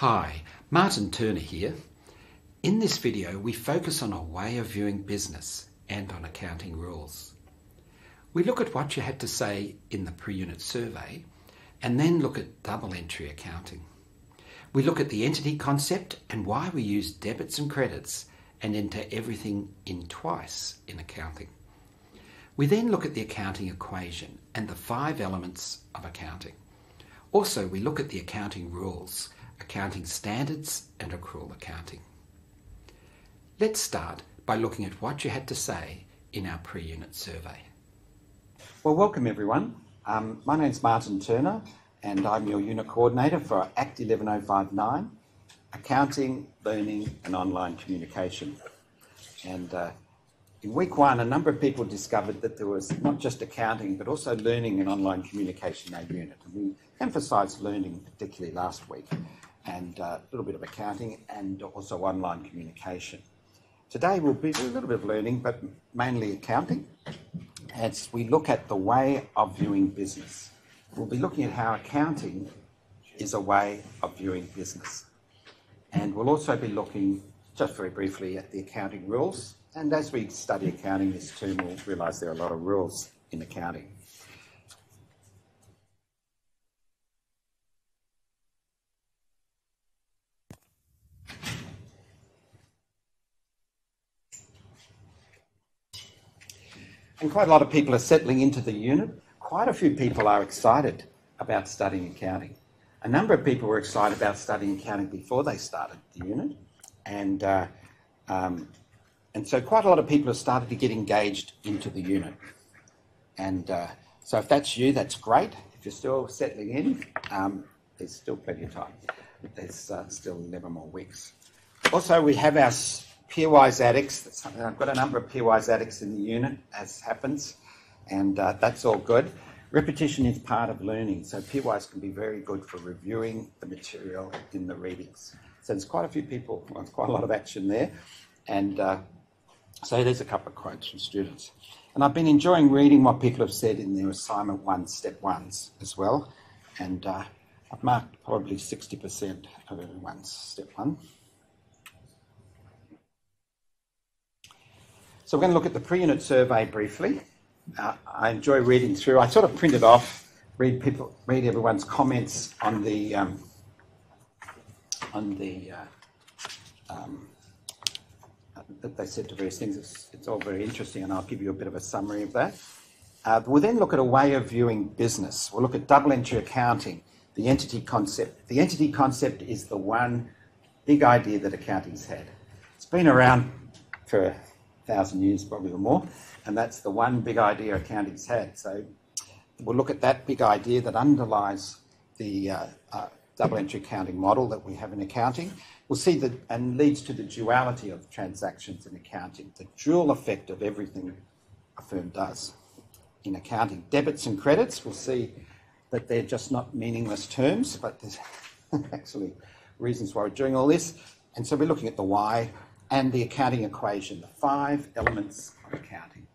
Hi, Martin Turner here. In this video, we focus on a way of viewing business and on accounting rules. We look at what you had to say in the pre-unit survey and then look at double entry accounting. We look at the entity concept and why we use debits and credits and enter everything in twice in accounting. We then look at the accounting equation and the five elements of accounting. Also, we look at the accounting rules, accounting standards and accrual accounting. Let's start by looking at what you had to say in our pre-unit survey. Well, welcome everyone. Um, my name's Martin Turner and I'm your unit coordinator for ACCT 11059, Accounting, Learning and Online Communication. And uh, in week one, a number of people discovered that there was not just accounting, but also learning and online communication in our unit. And we emphasised learning particularly last week, and uh, a little bit of accounting and also online communication. Today we'll be doing a little bit of learning, but mainly accounting, as we look at the way of viewing business. We'll be looking at how accounting is a way of viewing business. And we'll also be looking, just very briefly, at the accounting rules. And as we study accounting this term, we'll realise there are a lot of rules in accounting. And quite a lot of people are settling into the unit. Quite a few people are excited about studying accounting. A number of people were excited about studying accounting before they started the unit. And, uh, um, and so quite a lot of people have started to get engaged into the unit. And uh, so if that's you, that's great. If you're still settling in, um, there's still plenty of time. There's uh, still 11 more weeks. Also, we have our PeerWise addicts. I've got a number of PeerWise addicts in the unit, as happens, and uh, that's all good. Repetition is part of learning, so PeerWise can be very good for reviewing the material in the readings. So there's quite a few people, well, quite a lot of action there, and uh, so there's a couple of quotes from students. And I've been enjoying reading what people have said in their assignment one, step ones as well, and uh, I've marked probably 60% of everyone's step one. So we're going to look at the pre-unit survey briefly. Uh, I enjoy reading through. I sort of print it off, read people, read everyone's comments on the um, on the uh, um, that they said to various things. It's, it's, all very interesting, and I'll give you a bit of a summary of that. Uh, we'll then look at a way of viewing business. We'll look at double entry accounting, the entity concept. The entity concept is the one big idea that accounting's had. It's been around for thousand years, probably or more, and that's the one big idea accounting's had. So we'll look at that big idea that underlies the uh, uh, double entry accounting model that we have in accounting. We'll see that and leads to the duality of transactions in accounting, the dual effect of everything a firm does in accounting. Debits and credits, we'll see that they're just not meaningless terms, but there's actually reasons why we're doing all this. And so we're looking at the why, and the accounting equation, the five elements of accounting.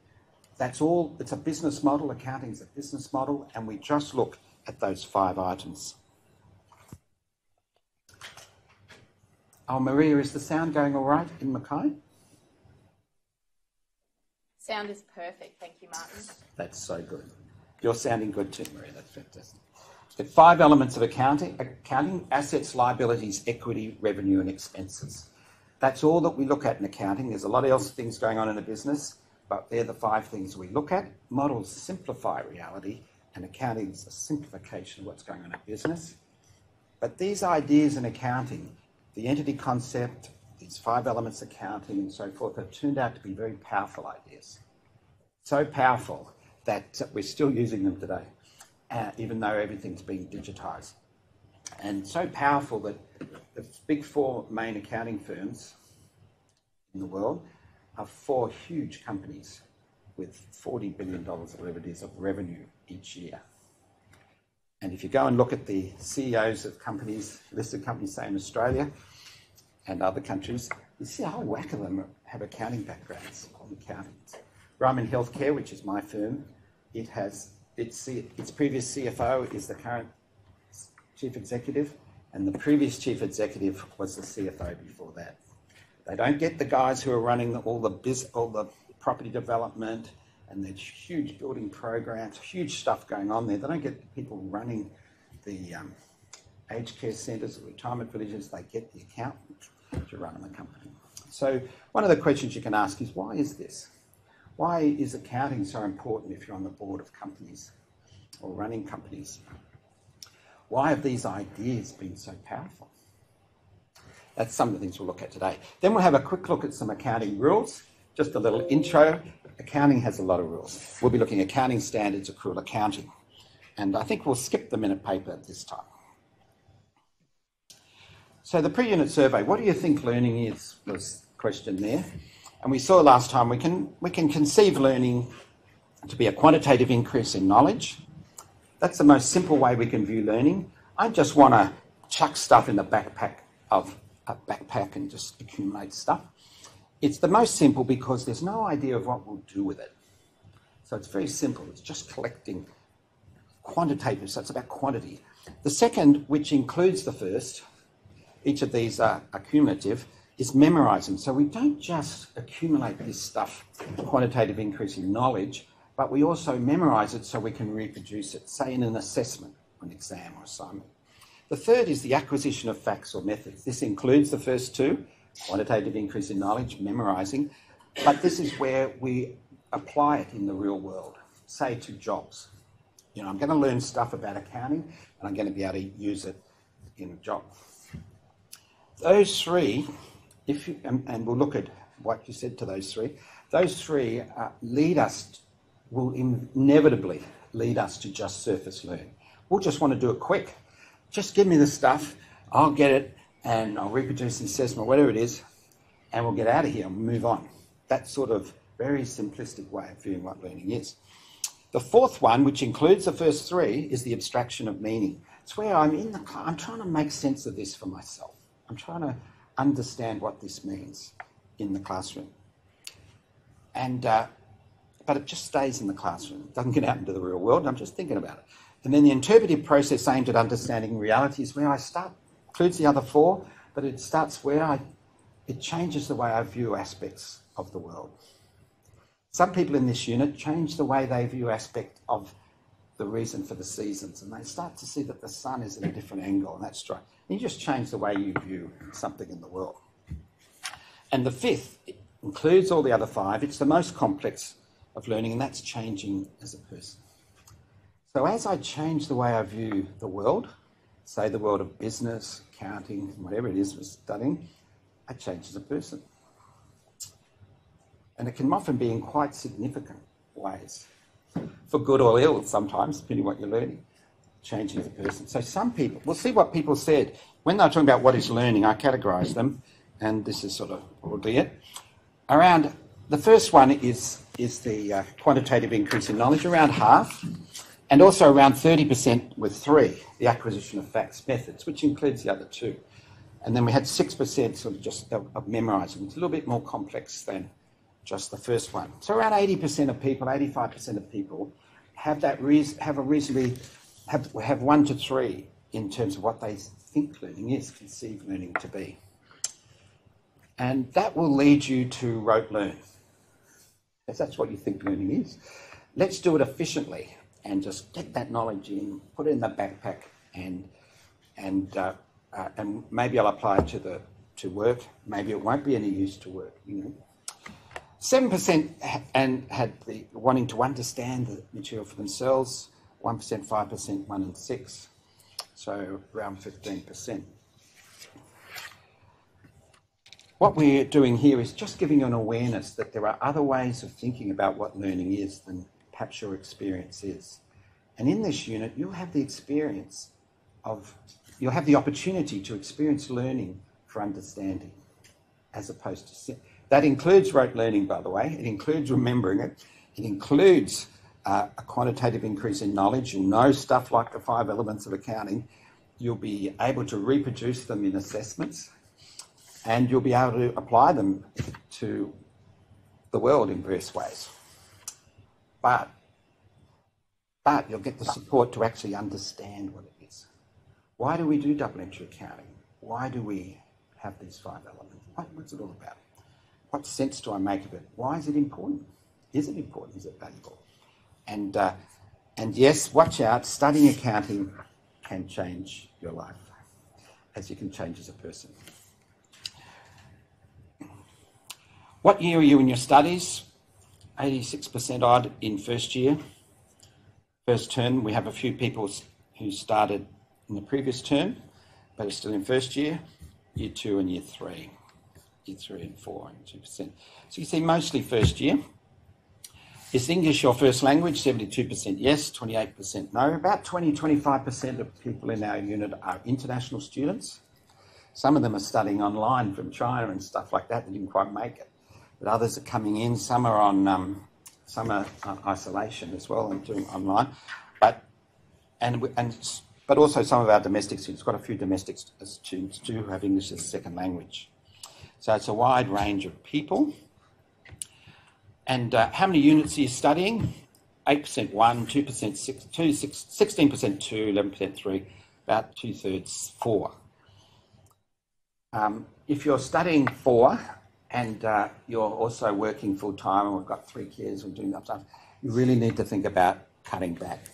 That's all, it's a business model, accounting is a business model, and we just look at those five items. Oh, Maria, is the sound going all right in Mackay? Sound is perfect, thank you, Martin. That's so good. You're sounding good too, Maria, that's fantastic. The five elements of accounting, accounting, assets, liabilities, equity, revenue and expenses. That's all that we look at in accounting. There's a lot of else things going on in a business, but they're the five things we look at. Models simplify reality, and accounting is a simplification of what's going on in a business. But these ideas in accounting, the entity concept, these five elements accounting and so forth, have turned out to be very powerful ideas. So powerful that we're still using them today, uh, even though everything's being digitised and so powerful that the big four main accounting firms in the world are four huge companies with $40 billion of revenues of revenue each year. And if you go and look at the CEOs of companies, listed companies, say in Australia and other countries, you see a whole whack of them have accounting backgrounds on accountants. Ryman Healthcare, which is my firm, it has its, its previous CFO is the current chief executive, and the previous chief executive was the CFO before that. They don't get the guys who are running all the biz, all the property development and the huge building programs, huge stuff going on there. They don't get the people running the um, aged care centres, retirement villages. They get the accountant to run the company. So one of the questions you can ask is, why is this? Why is accounting so important if you're on the board of companies or running companies? Why have these ideas been so powerful? That's some of the things we'll look at today. Then we'll have a quick look at some accounting rules. Just a little intro. Accounting has a lot of rules. We'll be looking at accounting standards, accrual accounting. And I think we'll skip the minute paper this time. So the pre-unit survey, what do you think learning is, was the question there. And we saw last time we can, we can conceive learning to be a quantitative increase in knowledge. That's the most simple way we can view learning. I just want to chuck stuff in the backpack of a backpack and just accumulate stuff. It's the most simple because there's no idea of what we'll do with it. So it's very simple. It's just collecting quantitative, so it's about quantity. The second, which includes the first, each of these are accumulative, is memorizing. So we don't just accumulate this stuff, quantitative increase in knowledge, but we also memorize it so we can reproduce it, say in an assessment, an exam or assignment. The third is the acquisition of facts or methods. This includes the first two, quantitative increase in knowledge, memorizing, but this is where we apply it in the real world, say to jobs. You know, I'm going to learn stuff about accounting and I'm going to be able to use it in a job. Those three, if you, and, and we'll look at what you said to those three, those three uh, lead us, will inevitably lead us to just surface learn. We'll just want to do it quick. Just give me the stuff, I'll get it, and I'll reproduce the assessment, whatever it is, and we'll get out of here and move on. That sort of very simplistic way of viewing what learning is. The fourth one, which includes the first three, is the abstraction of meaning. It's where I'm in the I'm trying to make sense of this for myself. I'm trying to understand what this means in the classroom. And uh, but it just stays in the classroom. It doesn't get out into the real world. I'm just thinking about it. And then the interpretive process aimed at understanding reality is where I start. Includes the other four, but it starts where I. It changes the way I view aspects of the world. Some people in this unit change the way they view aspect of the reason for the seasons, and they start to see that the sun is at a different angle, and that's right. You just change the way you view something in the world. And the fifth includes all the other five. It's the most complex of learning, and that's changing as a person. So as I change the way I view the world, say the world of business, accounting, whatever it is we're studying, I change as a person. And it can often be in quite significant ways, for good or ill sometimes, depending what you're learning, changing as a person. So some people, we'll see what people said. When they're talking about what is learning, I categorise them, and this is sort of broadly it. Around, the first one is, is the uh, quantitative increase in knowledge, around half, and also around 30% with three, the acquisition of facts methods, which includes the other two. And then we had 6% sort of just of, of memorising. It's a little bit more complex than just the first one. So around 80% of people, 85% of people have that have a reasonably have have one to three in terms of what they think learning is, conceive learning to be. And that will lead you to rote learn. If that's what you think learning is. Let's do it efficiently and just get that knowledge in, put it in the backpack, and and uh, uh, and maybe I'll apply it to the to work. Maybe it won't be any use to work. You know, Seven percent and had the wanting to understand the material for themselves. One percent, five percent, one and six. So around fifteen percent. What we're doing here is just giving you an awareness that there are other ways of thinking about what learning is than perhaps your experience is. And in this unit, you'll have the experience of, you'll have the opportunity to experience learning for understanding as opposed to that includes rote learning, by the way. It includes remembering it. It includes uh, a quantitative increase in knowledge. You'll know stuff like the five elements of accounting. You'll be able to reproduce them in assessments and you'll be able to apply them to the world in various ways. But, but you'll get the support to actually understand what it is. Why do we do double entry accounting? Why do we have these five elements? What, what's it all about? What sense do I make of it? Why is it important? Is it important? Is it valuable? And, uh, and yes, watch out, studying accounting can change your life as you can change as a person. What year are you in your studies? 86% odd in first year. First term, we have a few people who started in the previous term, but are still in first year, year two and year three. Year three and four and 2%. So you see mostly first year. Is English your first language? 72% yes, 28% no. About 20 25% of people in our unit are international students. Some of them are studying online from China and stuff like that. They didn't quite make it. But others are coming in. Some are on um, some are on isolation as well and doing online. But and and but also some of our domestic students. Got a few domestic students do have English as a second language. So it's a wide range of people. And uh, how many units are you studying? 8% 1, 2% 6, 2, 6, 16% 2, 11% 3, about two thirds 4. Um, if you're studying 4 and uh, you're also working full time and we've got three kids and doing that stuff, you really need to think about cutting back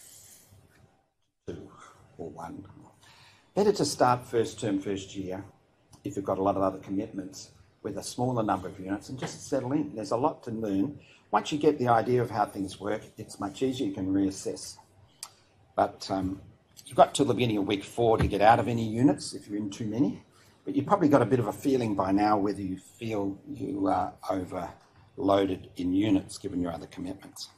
two or one. Better to start first term, first year if you've got a lot of other commitments with a smaller number of units and just settle in. There's a lot to learn. Once you get the idea of how things work, it's much easier. You can reassess. But um, you've got till the beginning of week four to get out of any units if you're in too many. But you've probably got a bit of a feeling by now whether you feel you are overloaded in units given your other commitments.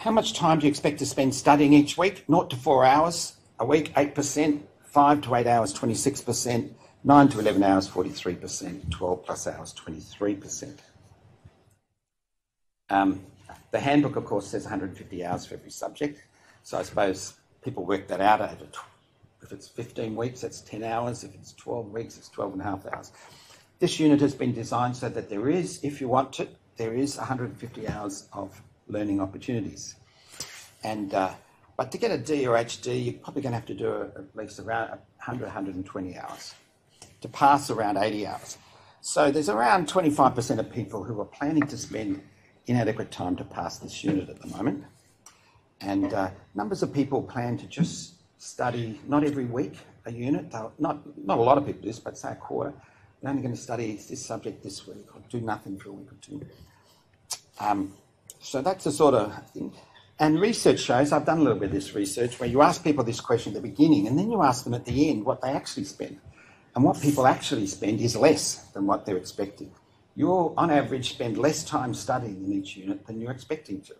How much time do you expect to spend studying each week? Not to four hours a week, 8%, 5 to 8 hours, 26%, 9 to 11 hours, 43%, 12 plus hours, 23%. Um, the handbook, of course, says 150 hours for every subject. So I suppose people work that out at over, if it's 15 weeks, that's 10 hours. If it's 12 weeks, it's 12 and a half hours. This unit has been designed so that there is, if you want it, there is 150 hours of learning opportunities. And uh, but to get a D or HD, you're probably going to have to do at least around 100, 120 hours to pass around 80 hours. So there's around 25% of people who are planning to spend inadequate time to pass this unit at the moment. And uh, numbers of people plan to just study not every week a unit. Not, not a lot of people do this, but say a quarter. They're only going to study this subject this week or do nothing for a week or two. Um, so that's the sort of thing. And research shows, I've done a little bit of this research, where you ask people this question at the beginning and then you ask them at the end what they actually spend. And what people actually spend is less than what they're expecting. You'll, on average, spend less time studying in each unit than you're expecting to.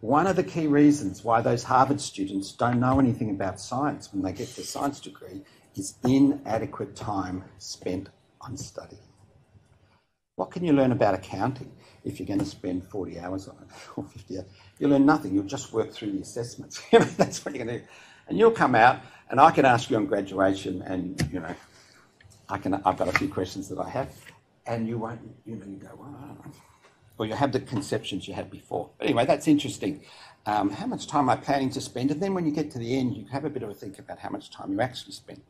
One of the key reasons why those Harvard students don't know anything about science when they get their science degree is inadequate time spent on study. What can you learn about accounting? if you're going to spend 40 hours on it or 50 hours. You'll learn nothing. You'll just work through the assessments. That's what you're going to do. And you'll come out, and I can ask you on graduation, and you know, I can. I've got a few questions that I have, and you won't. You know, you go, well, or you have the conceptions you had before. But anyway, that's interesting. Um, how much time am I planning to spend? And then when you get to the end, you have a bit of a think about how much time you actually spend.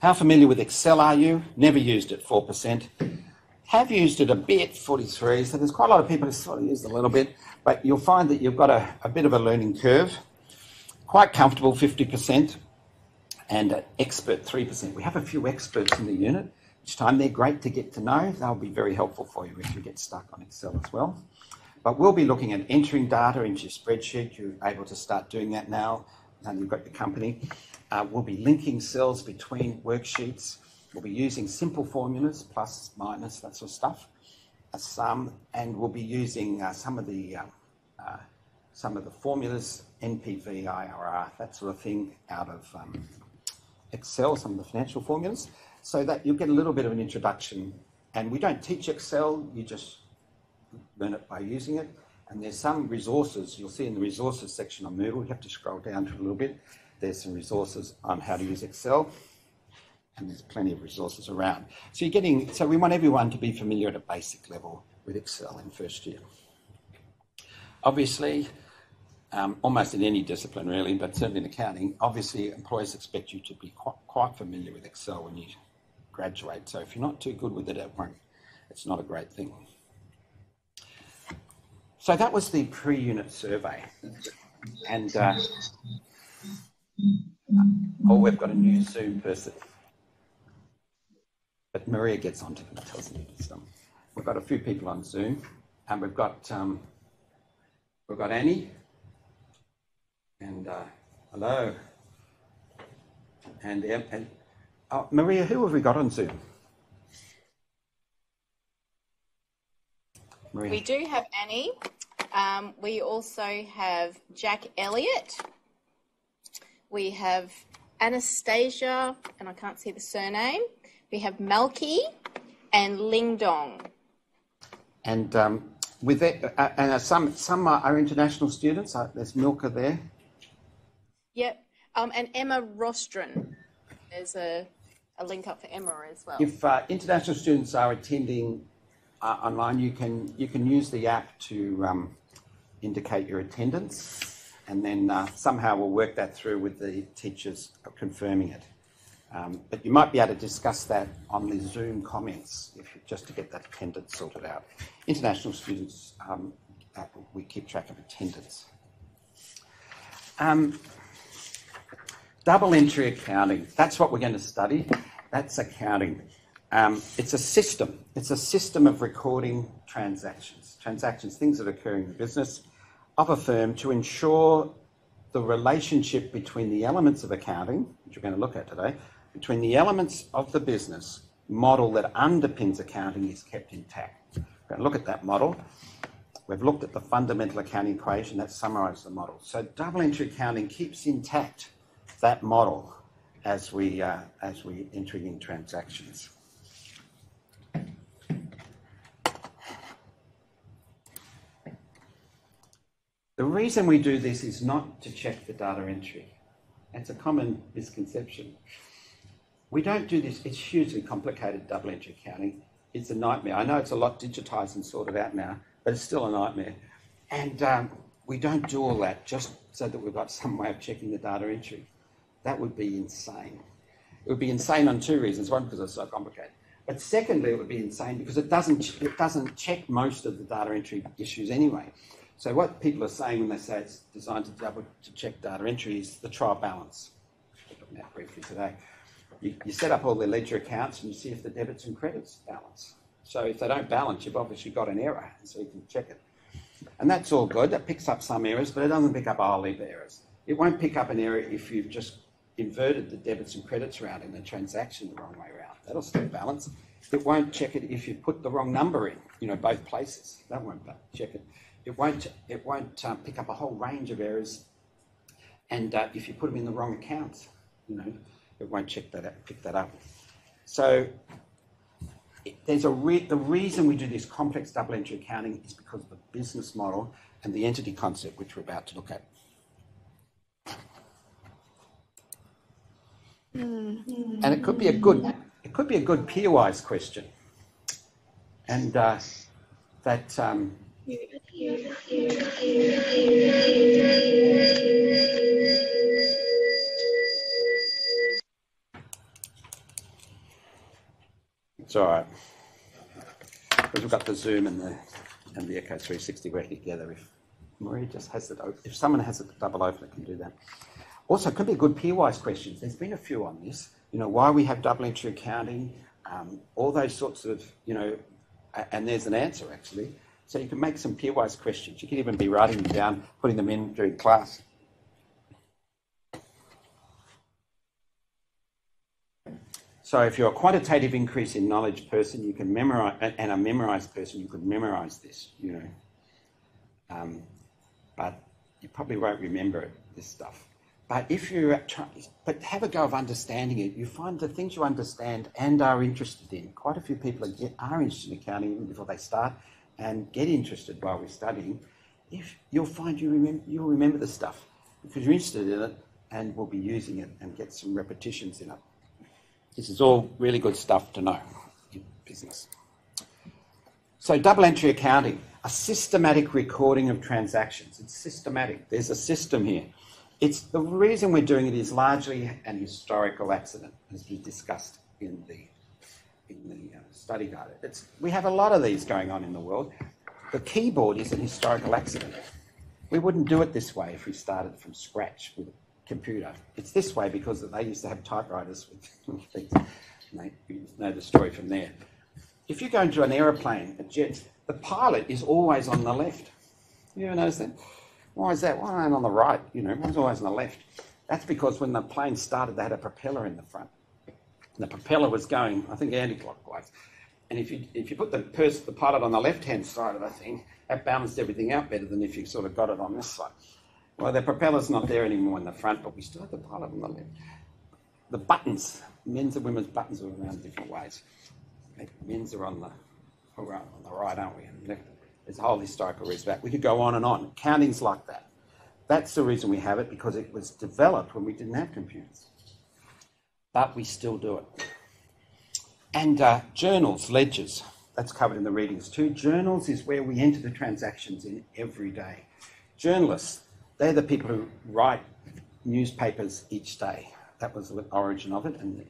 How familiar with Excel are you? Never used it, 4%. Have used it a bit, 43. So there's quite a lot of people who sort of used it a little bit, but you'll find that you've got a, a bit of a learning curve. Quite comfortable, 50%, and expert, 3%. We have a few experts in the unit. Each time they're great to get to know. They'll be very helpful for you if you get stuck on Excel as well. But we'll be looking at entering data into your spreadsheet. You're able to start doing that now. Now you've got your company. Uh, we'll be linking cells between worksheets. We'll be using simple formulas, plus, minus, that sort of stuff, a sum, and we'll be using uh, some of the uh, uh some of the formulas, NPV, IRR, that sort of thing, out of um, Excel, some of the financial formulas, so that you'll get a little bit of an introduction. And we don't teach Excel, you just learn it by using it. And there's some resources, you'll see in the resources section on Moodle, you have to scroll down to a little bit, there's some resources on how to use Excel, and there's plenty of resources around. So you're getting, so we want everyone to be familiar at a basic level with Excel in first year. obviously, um, almost in any discipline really, but certainly in accounting, obviously employers expect you to be quite, quite familiar with Excel when you graduate. So if you're not too good with it, it won't, it's not a great thing. So that was the pre-unit survey. And uh, oh, we've got a new Zoom person. But Maria gets onto them and tells me some. We've got a few people on Zoom, and we've got um, we've got Annie, and uh, hello, and, and oh, Maria. Who have we got on Zoom? Maria. We do have Annie. Um, we also have Jack Elliott. We have Anastasia, and I can't see the surname. We have Malky and Ling Dong. And um, with that, uh, and uh, some some are, are international students. Uh, there's Milka there. Yep, um, and Emma Rostron. There's a, a link up for Emma as well. If uh, international students are attending uh, online, you can you can use the app to um, indicate your attendance, and then uh, somehow we'll work that through with the teachers confirming it. Um, but you might be able to discuss that on the Zoom comments if you, just to get that attendance sorted out. International students, um, we keep track of attendance. Um, double entry accounting, that's what we're going to study. That's accounting. Um, it's a system. It's a system of recording transactions, transactions, things that occur in the business of a firm to ensure the relationship between the elements of accounting, which we're going to look at today, between the elements of the business model that underpins accounting is kept intact. We're going to look at that model. We've looked at the fundamental accounting equation that summarises the model. So double entry accounting keeps intact that model as we uh, as we enter in transactions. The reason we do this is not to check the data entry. It's a common misconception. We don't do this. It's hugely complicated double entry accounting. It's a nightmare. I know it's a lot digitised and sorted out now, but it's still a nightmare. And um, we don't do all that just so that we've got some way of checking the data entry. That would be insane. It would be insane on two reasons. One, because it's so complicated. But secondly, it would be insane because it doesn't, it doesn't check most of the data entry issues anyway. So what people are saying when they say it's designed to double to check data entry is the trial balance. About briefly today you, you set up all the ledger accounts and you see if the debits and credits balance. So if they don't balance, you've obviously got an error, so you can check it. And that's all good. That picks up some errors, but it doesn't pick up a whole heap of errors. It won't pick up an error if you've just inverted the debits and credits around in the transaction the wrong way around. That'll still balance. It won't check it if you put the wrong number in, you know, both places. That won't check it. It won't, it won't um, pick up a whole range of errors. And uh, if you put them in the wrong accounts, you know, it won't check that up, pick that up. So it, there's a re- the reason we do this complex double entry accounting is because of the business model and the entity concept, which we're about to look at. And it could be a good, it could be a good PeerWise question, and uh, that. Um, It's all right. Because we've got the Zoom and the and the Echo 360 working together. If Marie just has it, if someone has it double open, it can do that. Also, it could be good PeerWise questions. There's been a few on this. You know, why we have double entry accounting, um, all those sorts of, you know, and there's an answer actually. So you can make some PeerWise questions. You can even be writing them down, putting them in during class. So if you're a quantitative increase in knowledge person, you can memorize, and a memorized person, you could memorize this, you know. Um, but you probably won't remember it, this stuff. But if you're but have a go of understanding it. You find the things you understand and are interested in. Quite a few people are, are interested in accounting even before they start, and get interested while we're studying. If you'll find you remember, you'll remember the stuff because you're interested in it and will be using it and get some repetitions in it. This is all really good stuff to know in business. So double entry accounting. a systematic recording of transactions. It's systematic. There's a system here. It's the reason we're doing it is largely an historical accident, as we discussed in the in the uh, study guide. It's, we have a lot of these going on in the world. The keyboard is an historical accident. We wouldn't do it this way if we started from scratch with a computer. It's this way because they used to have typewriters with things. you know the story from there. If you go into an aeroplane, a jet, the pilot is always on the left. You ever notice that? Why is that? Why aren't on the right? You know, one's always on the left. That's because when the plane started, they had a propeller in the front. And the propeller was going, I think, anti-clockwise. And if you if you put the person, the pilot on the left-hand side of the thing, that balanced everything out better than if you sort of got it on this side. Well, the propeller's not there anymore in the front, but we still have the pilot on the left. The buttons, men's and women's buttons are around different ways. Men's are on the, on the right, aren't we? There's a whole historical reason back. We could go on and on. Counting's like that. That's the reason we have it because it was developed when we didn't have computers. But we still do it. And uh, journals, ledgers, that's covered in the readings too. Journals is where we enter the transactions in every day. Journalists, they're the people who write newspapers each day. That was the origin of it, and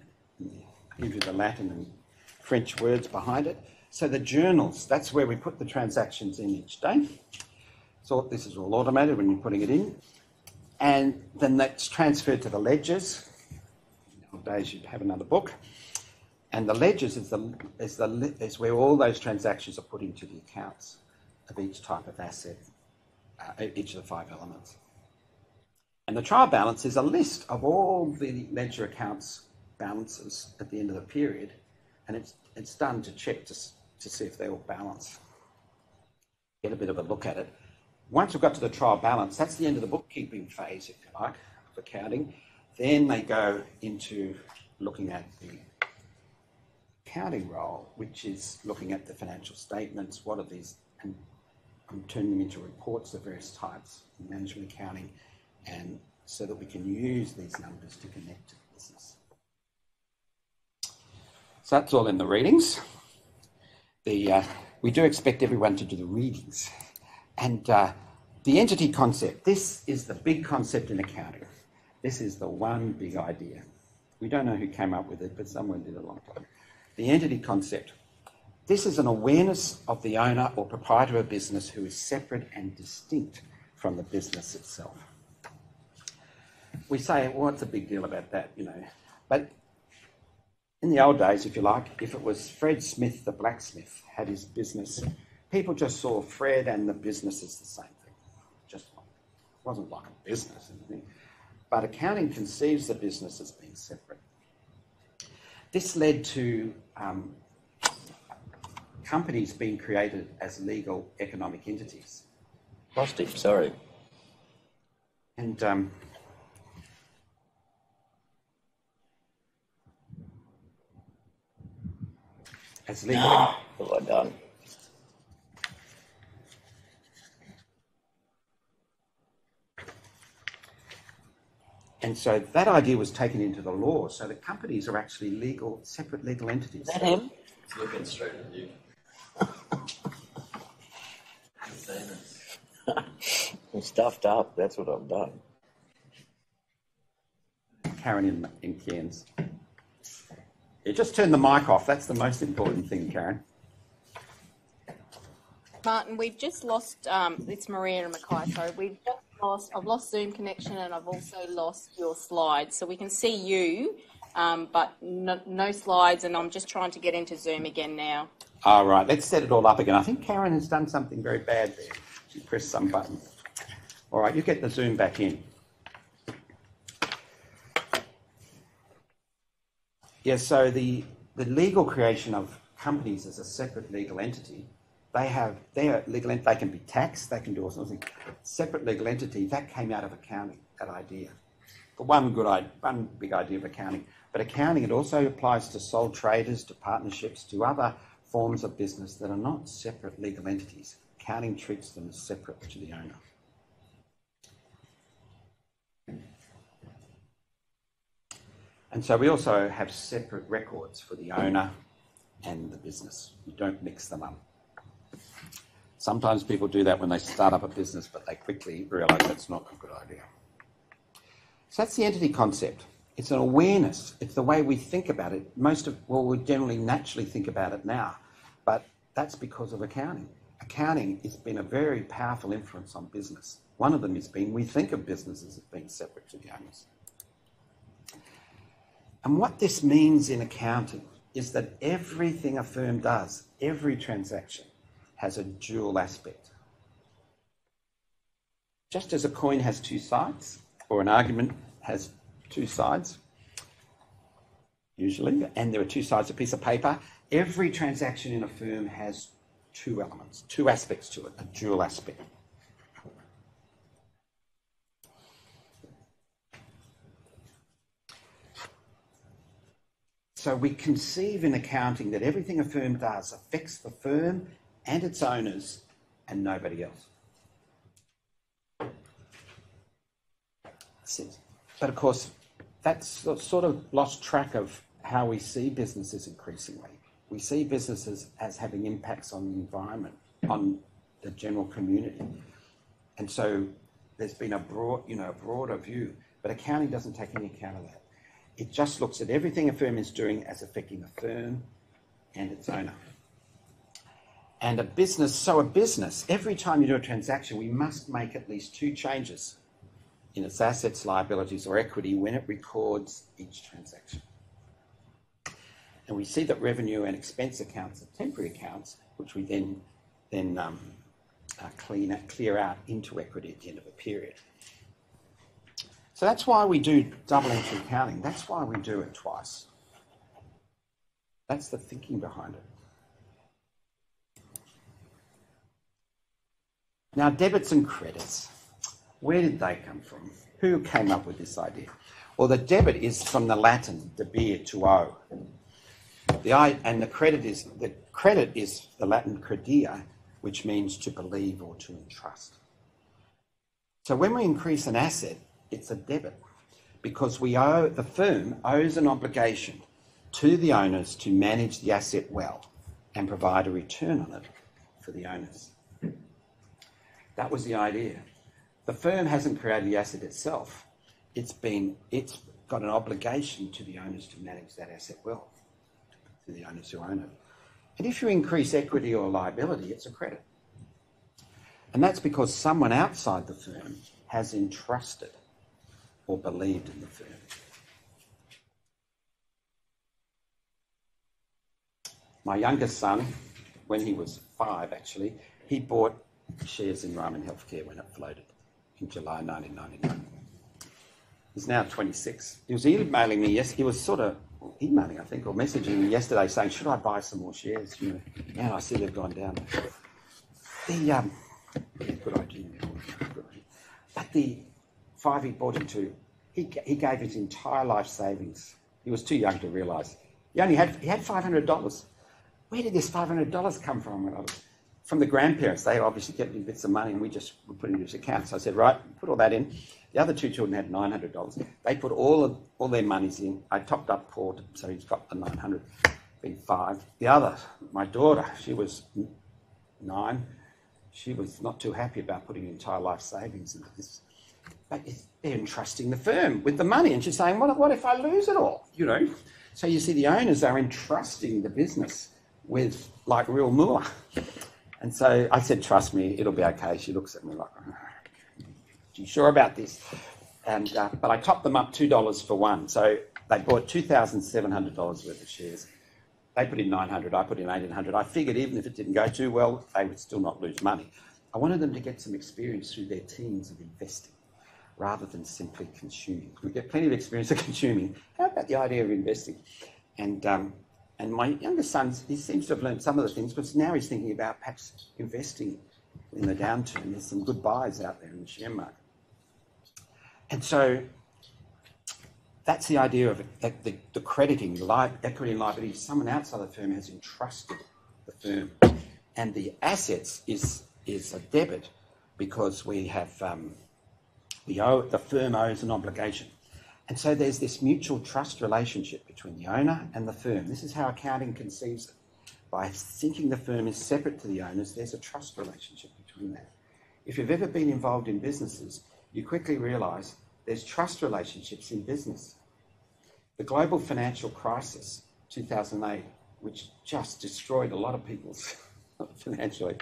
give you the Latin and French words behind it. So the journals, that's where we put the transactions in each day. So this is all automated when you're putting it in. And then that's transferred to the ledgers. Nowadays you'd have another book. And the ledgers is, the, is, the, is where all those transactions are put into the accounts of each type of asset, uh, each of the five elements. And the trial balance is a list of all the ledger accounts balances at the end of the period, and it's, it's done to check to, to see if they all balance. Get a bit of a look at it. Once we've got to the trial balance, that's the end of the bookkeeping phase, if you like, of accounting. Then they go into looking at the accounting role, which is looking at the financial statements, what are these, and I'm turning them into reports of various types, management accounting, and so that we can use these numbers to connect to the business. So that's all in the readings. The, uh, we do expect everyone to do the readings. And uh, the entity concept, this is the big concept in accounting. This is the one big idea. We don't know who came up with it, but someone did a long time the entity concept. This is an awareness of the owner or proprietor of a business who is separate and distinct from the business itself. We say, well, what's the big deal about that, you know? But in the old days, if you like, if it was Fred Smith, the blacksmith, had his business, people just saw Fred and the business as the same thing. Just wasn't like a business. Anything. But accounting conceives the business as being separate. This led to um, companies being created as legal economic entities. Positive, sorry. And um, as legal. What have I done? And so that idea was taken into the law. So the companies are actually legal, separate legal entities. Is that him? looking straight at you. I'm stuffed up. That's what I've done. Karen in, in Cairns. Yeah, just turn the mic off. That's the most important thing, Karen. Martin, we've just lost. Um, it's Maria and Mackay. Sorry, we've just lost. I've lost Zoom connection, and I've also lost your slides. So we can see you, um, but no, no, slides. And I'm just trying to get into Zoom again now. All right, let's set it all up again. I think Karen has done something very bad there. She pressed some button. All right, you get the Zoom back in. Yeah, so the, the legal creation of companies as a separate legal entity they have their legal they can be taxed, they can do all sorts of things. Separate legal entity that came out of accounting. That idea, the one good idea, one big idea of accounting. But accounting it also applies to sole traders, to partnerships, to other forms of business that are not separate legal entities. Accounting treats them as separate to the owner. And so we also have separate records for the owner and the business. You don't mix them up. Sometimes people do that when they start up a business, but they quickly realise that's not a good idea. So that's the entity concept. It's an awareness. It's the way we think about it. Most of, well, we generally naturally think about it now, but that's because of accounting. Accounting has been a very powerful influence on business. One of them has been we think of businesses as being separate to the owners. And what this means in accounting is that everything a firm does, every transaction, has a dual aspect. Just as a coin has two sides, or an argument has two sides, usually, and there are two sides of a piece of paper, every transaction in a firm has two elements, two aspects to it, a dual aspect. So we conceive in accounting that everything a firm does affects the firm and its owners and nobody else. But of course, that's sort of lost track of how we see businesses increasingly. We see businesses as having impacts on the environment, on the general community. And so there's been a broad, you know, a broader view, but accounting doesn't take any account of that. It just looks at everything a firm is doing as affecting the firm and its owner. And a business, so a business, every time you do a transaction, we must make at least two changes in its assets, liabilities, or equity when it records each transaction. And we see that revenue and expense accounts are temporary accounts, which we then, then um, uh, clean, clear out into equity at the end of a period. So that's why we do double entry accounting. That's why we do it twice. That's the thinking behind it. Now, debits and credits. Where did they come from? Who came up with this idea? Well, the debit is from the Latin debere to owe. The and the credit is the credit is the Latin credere, which means to believe or to entrust. So when we increase an asset, it's a debit because we owe the firm owes an obligation to the owners to manage the asset well and provide a return on it for the owners. That was the idea. The firm hasn't created the asset itself. It's been it's got an obligation to the owners to manage that asset well, to the owners who own it. And if you increase equity or liability, it's a credit. And that's because someone outside the firm has entrusted or believed in the firm. My youngest son, when he was five actually, he bought shares in Ryman Healthcare when it floated in July 1999. He's now 26. He was emailing me, yes, he was sort of emailing, I think, or messaging me yesterday saying, should I buy some more shares? You know, and I see they've gone down. The, um, good idea. But the five he bought into, he, he gave his entire life savings. He was too young to realise. He only had, he had $500. Where did this $500 come from? From the grandparents. They obviously kept in bits of money and we just put it into his account. So I said, right, put all that in. The other two children had $900. They put all of all their monies in. I topped up Paul, so he's got the 900, being five. The other, my daughter, she was nine. She was not too happy about putting entire life savings into this they're entrusting the firm with the money. And she's saying, what, what if I lose it all? You know? So you see, the owners are entrusting the business with like real moolah. And so I said, trust me, it'll be okay. She looks at me like, are you sure about this? And, uh, but I topped them up $2 for one. So they bought $2,700 worth of shares. They put in 900, I put in 1800. I figured even if it didn't go too well, they would still not lose money. I wanted them to get some experience through their teens of investing rather than simply consuming. We get plenty of experience of consuming. How about the idea of investing? And um, and my youngest son, he seems to have learned some of the things, but now he's thinking about perhaps investing in the downturn. There's some good buys out there in the share market. And so that's the idea of the, the crediting, the equity and liability. Someone outside the firm has entrusted the firm. And the assets is, is a debit because we have um, the, the firm owes an obligation. And so there's this mutual trust relationship between the owner and the firm. This is how accounting conceives it. By thinking the firm is separate to the owners, there's a trust relationship between that. If you've ever been involved in businesses, you quickly realise there's trust relationships in business. The global financial crisis, 2008, which just destroyed a lot of people's financially,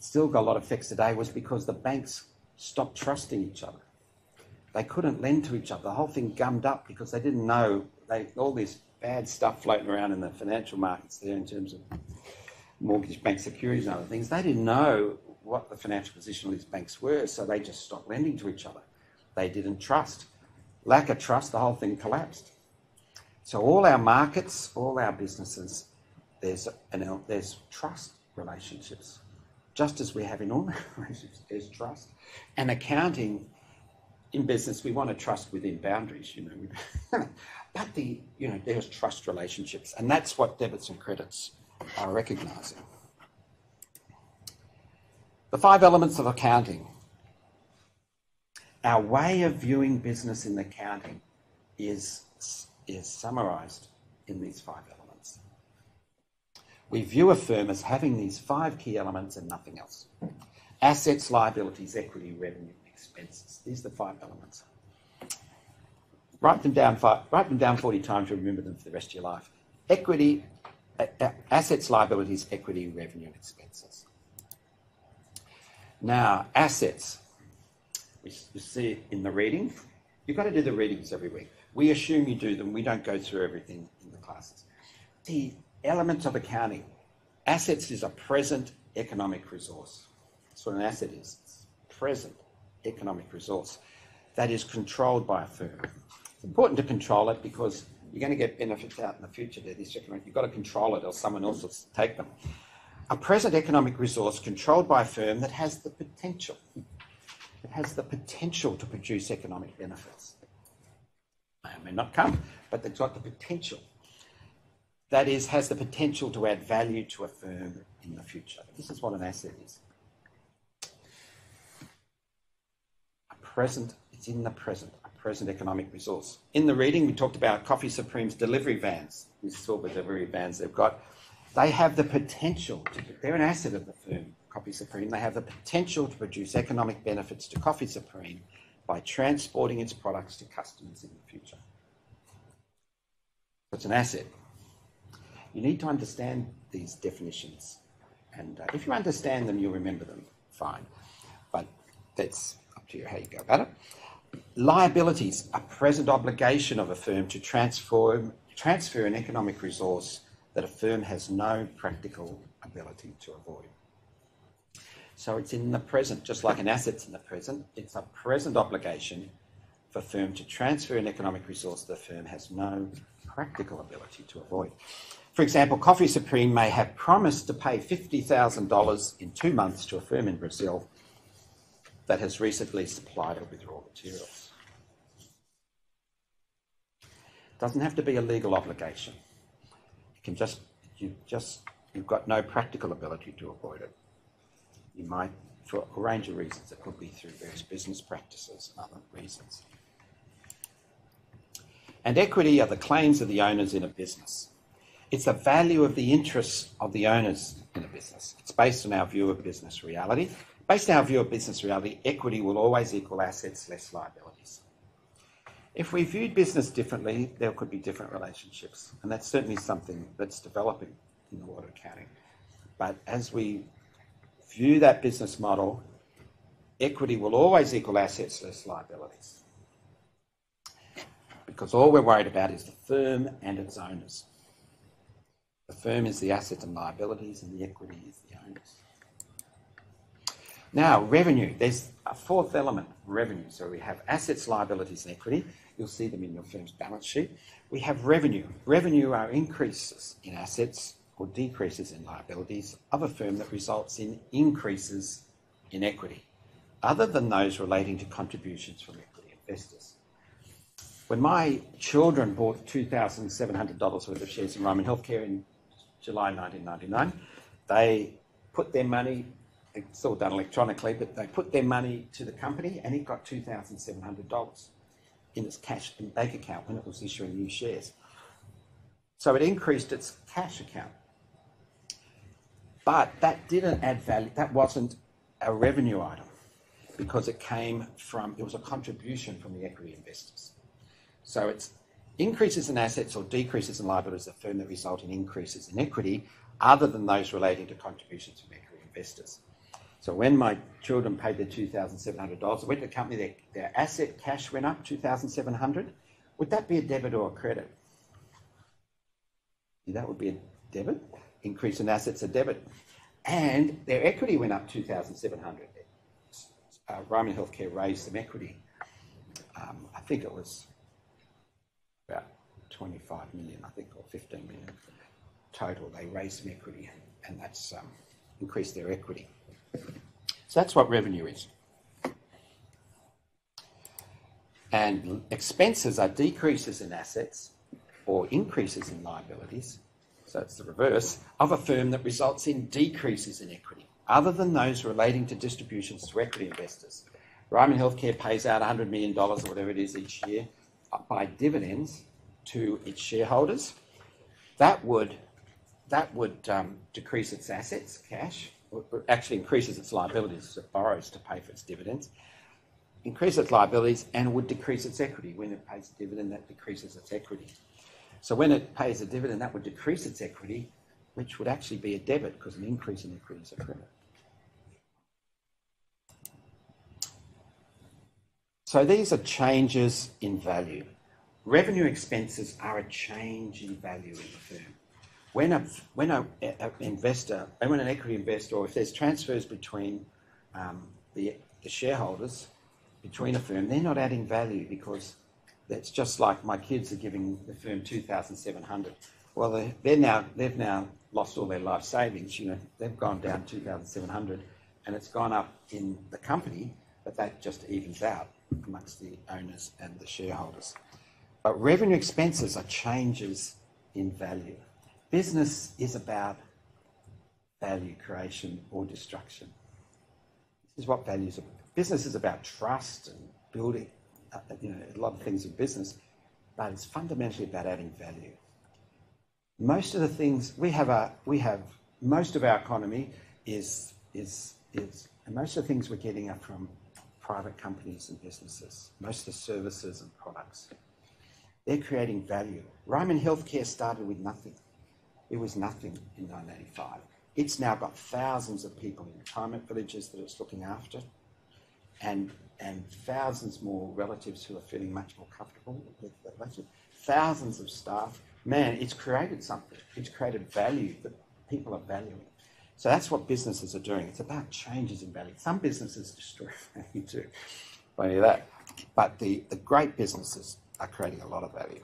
still got a lot of effects today, was because the banks stopped trusting each other. They couldn't lend to each other. The whole thing gummed up because they didn't know they, all this bad stuff floating around in the financial markets there in terms of mortgage-backed securities and other things. They didn't know what the financial position of these banks were, so they just stopped lending to each other. They didn't trust. Lack of trust, the whole thing collapsed. So all our markets, all our businesses, there's an, there's trust relationships, just as we have in all relationships. There's trust, and accounting in business we want to trust within boundaries, you know. but the you know there's trust relationships, and that's what debits and credits are recognising. The five elements of accounting. Our way of viewing business in accounting is, is summarised in these five elements. We view a firm as having these five key elements and nothing else. Assets, liabilities, equity, revenue, expenses. These are the five elements. Write them down, five, write them down 40 times to remember them for the rest of your life. Equity, assets, liabilities, equity, revenue, and expenses. Now, assets. We, you see it in the reading. You've got to do the readings every week. We assume you do them. We don't go through everything in the classes. The elements of accounting. Assets is a present economic resource. That's what an asset is. It's present economic resource that is controlled by a firm. It's important to control it because you're going to get benefits out in the future. This you've got to control it or someone else will take them a present economic resource controlled by a firm that has the potential. It has the potential to produce economic benefits. They may not come, but it's got the potential. That is, has the potential to add value to a firm in the future. This is what an asset is. A present, it's in the present, a present economic resource. In the reading, we talked about Coffee Supreme's delivery vans, these silver delivery vans they've got they have the potential, to, they're an asset of the firm, Coffee Supreme. They have the potential to produce economic benefits to Coffee Supreme by transporting its products to customers in the future. It's an asset. You need to understand these definitions. And uh, if you understand them, you'll remember them fine. But that's to you how you go about it. Liabilities, a present obligation of a firm to transform, transfer an economic resource that a firm has no practical ability to avoid. So it's in the present, just like an asset's in the present, it's a present obligation for a firm to transfer an economic resource the firm has no practical ability to avoid. For example, Coffee Supreme may have promised to pay $50,000 in two months to a firm in Brazil that has recently supplied it with raw materials. Doesn't have to be a legal obligation You can just you just you've got no practical ability to avoid it. You might, for a range of reasons, it could be through various business practices and other reasons. And equity are the claims of the owners in a business. It's the value of the interests of the owners in a business. It's based on our view of business reality. Based on our view of business reality, equity will always equal assets less liabilities. If we viewed business differently, there could be different relationships, and that's certainly something that's developing in the world of accounting. But as we view that business model, equity will always equal assets less liabilities. Because all we're worried about is the firm and its owners. The firm is the assets and liabilities, and the equity is the owners. Now, revenue. There's a fourth element, revenue. So we have assets, liabilities, and equity. You'll see them in your firm's balance sheet. We have revenue. Revenue are increases in assets or decreases in liabilities of a firm that results in increases in equity, other than those relating to contributions from equity investors. When my children bought $2,700 worth of shares in Ryman Healthcare in July 1999, they put their money it's all done electronically, but they put their money to the company and it got $2,700 in its cash and bank account when it was issuing new shares. So it increased its cash account. But that didn't add value. That wasn't a revenue item because it came from, it was a contribution from the equity investors. So it's increases in assets or decreases in liabilities of the firm that result in increases in equity other than those relating to contributions from equity investors. So when my children paid their $2,700, I went to the company, their, their asset cash went up 2,700. Would that be a debit or a credit? That would be a debit. Increase in assets, a debit. And their equity went up 2,700. Uh, Ryman Healthcare raised some equity. Um, I think it was about 25 million, I think, or 15 million total. They raised some equity, and that's um, increased their equity. So that's what revenue is. And expenses are decreases in assets or increases in liabilities, so it's the reverse, of a firm that results in decreases in equity, other than those relating to distributions to equity investors. Ryman Healthcare pays out $100 million or whatever it is each year by dividends to its shareholders. That would, that would um, decrease its assets, cash, actually increases its liabilities as it borrows to pay for its dividends, increase its liabilities and would decrease its equity. When it pays a dividend, that decreases its equity. So when it pays a dividend, that would decrease its equity, which would actually be a debit because an increase in equity is a credit. So these are changes in value. Revenue expenses are a change in value in the firm. When a when a, a investor, when an equity investor, or if there's transfers between um, the, the shareholders between a firm, they're not adding value because that's just like my kids are giving the firm two thousand seven hundred. Well, they, they're now they've now lost all their life savings. You know, they've gone down two thousand seven hundred, and it's gone up in the company, but that just evens out amongst the owners and the shareholders. But revenue expenses are changes in value. Business is about value creation or destruction. This is what values are. Business is about trust and building, uh, you know, a lot of things in business, but it's fundamentally about adding value. Most of the things we have, a, we have most of our economy is is is, and most of the things we're getting are from private companies and businesses. Most of the services and products, they're creating value. Ryman Healthcare started with nothing. It was nothing in 1985. It's now got thousands of people in retirement villages that it's looking after, and and thousands more relatives who are feeling much more comfortable with the. Thousands of staff. Man, it's created something. It's created value that people are valuing. So that's what businesses are doing. It's about changes in value. Some businesses destroy value too, by that. But the, the great businesses are creating a lot of value.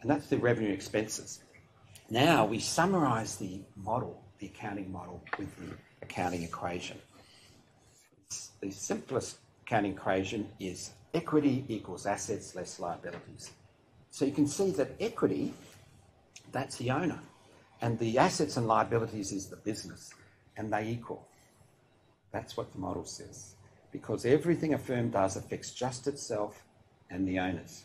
And that's the revenue expenses. Now we summarise the model, the accounting model, with the accounting equation. The simplest accounting equation is equity equals assets less liabilities. So you can see that equity, that's the owner, and the assets and liabilities is the business, and they equal. That's what the model says. Because everything a firm does affects just itself and the owners.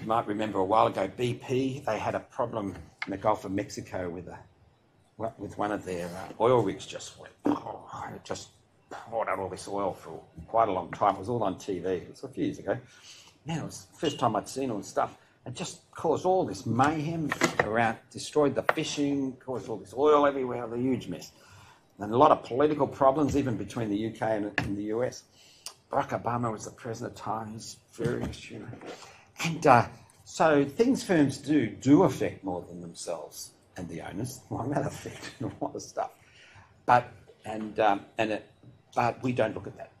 You might remember a while ago, BP, they had a problem in the Gulf of Mexico with a with one of their uh, oil rigs just went, oh, it just poured out all this oil for quite a long time. It was all on TV. It was a few years ago. Now, it was the first time I'd seen all this stuff. It just caused all this mayhem around, destroyed the fishing, caused all this oil everywhere, a huge mess. And a lot of political problems, even between the UK and, and the US. Barack Obama was the president at the time. He's furious, you know. And uh, so things firms do do affect more than themselves and the owners. Well, that affected a lot of stuff, but and um, and it, but we don't look at that.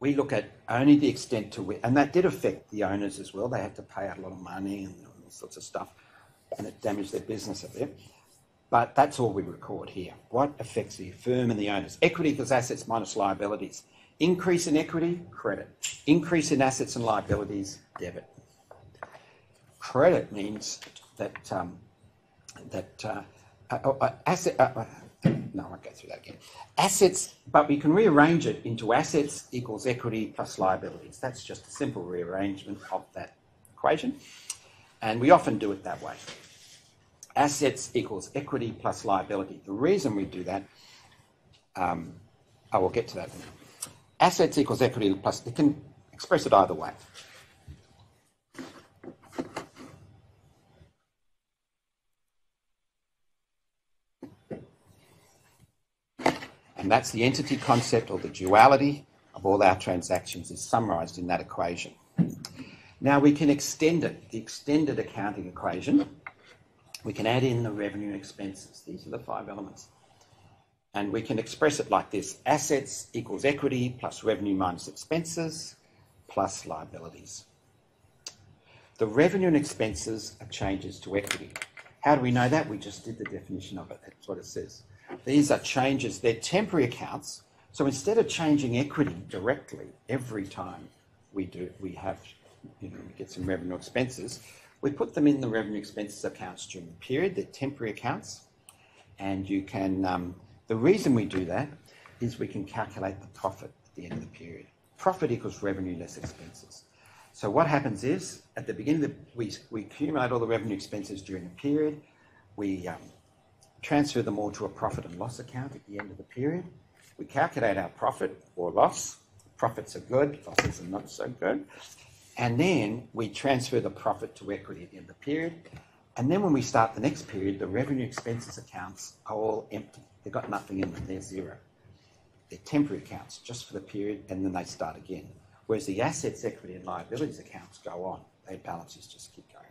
We look at only the extent to which, and that did affect the owners as well. They had to pay out a lot of money and all sorts of stuff, and it damaged their business a bit. But that's all we record here. What affects the firm and the owners? Equity equals assets minus liabilities. Increase in equity, credit. Increase in assets and liabilities, debit. Credit means that um, that uh, uh, uh asset. Uh, uh, no, I won't go through that again. Assets, but we can rearrange it into assets equals equity plus liabilities. That's just a simple rearrangement of that equation, and we often do it that way. assets equals equity plus liability. The reason we do that, um, I will get to that. Assets equals equity plus, it can express it either way. And that's the entity concept or the duality of all our transactions is summarized in that equation. Now we can extend it, the extended accounting equation. We can add in the revenue and expenses. These are the five elements. And we can express it like this assets equals equity plus revenue minus expenses plus liabilities. The revenue and expenses are changes to equity. How do we know that? We just did the definition of it. That's what it says. These are changes, they're temporary accounts. So instead of changing equity directly every time we do, we have, you know, we get some revenue expenses, we put them in the revenue expenses accounts during the period. They're temporary accounts. And you can, um, the reason we do that is we can calculate the profit at the end of the period. Profit equals revenue less expenses. So what happens is, at the beginning, the, we, we accumulate all the revenue expenses during the period. We um, transfer them all to a profit and loss account at the end of the period. We calculate our profit or loss. Profits are good, losses are not so good. And then we transfer the profit to equity at the end of the period. And then when we start the next period, the revenue expenses accounts are all empty. They've got nothing in them, they're zero. They're temporary accounts just for the period and then they start again. Whereas the assets, equity, and liabilities accounts go on, their balances just keep going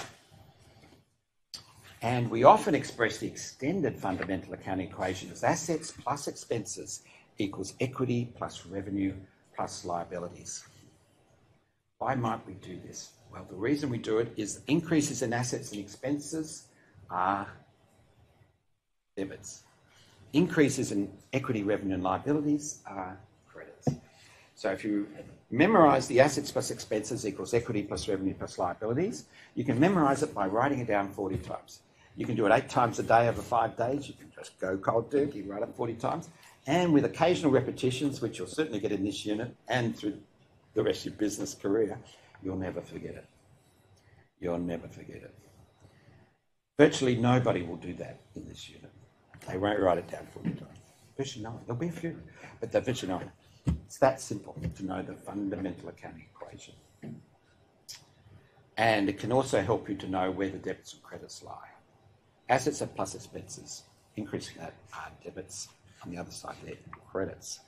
on. And we often express the extended fundamental accounting equation as assets plus expenses equals equity plus revenue plus liabilities. Why might we do this? Well, the reason we do it is increases in assets and expenses are debits. Increases in equity, revenue, and liabilities are credits. So if you memorize the assets plus expenses equals equity plus revenue plus liabilities, you can memorize it by writing it down 40 times. You can do it eight times a day over five days. You can just go cold turkey, write it 40 times. And with occasional repetitions, which you'll certainly get in this unit and through the rest of your business career, you'll never forget it. You'll never forget it. Virtually nobody will do that in this unit. They won't write it down 40 times. Virtually no one. There'll be a few, but they're virtually no one. It's that simple to know the fundamental accounting equation. And it can also help you to know where the debits and credits lie. Assets are plus expenses. Increasing that are debits. On the other side, there credits.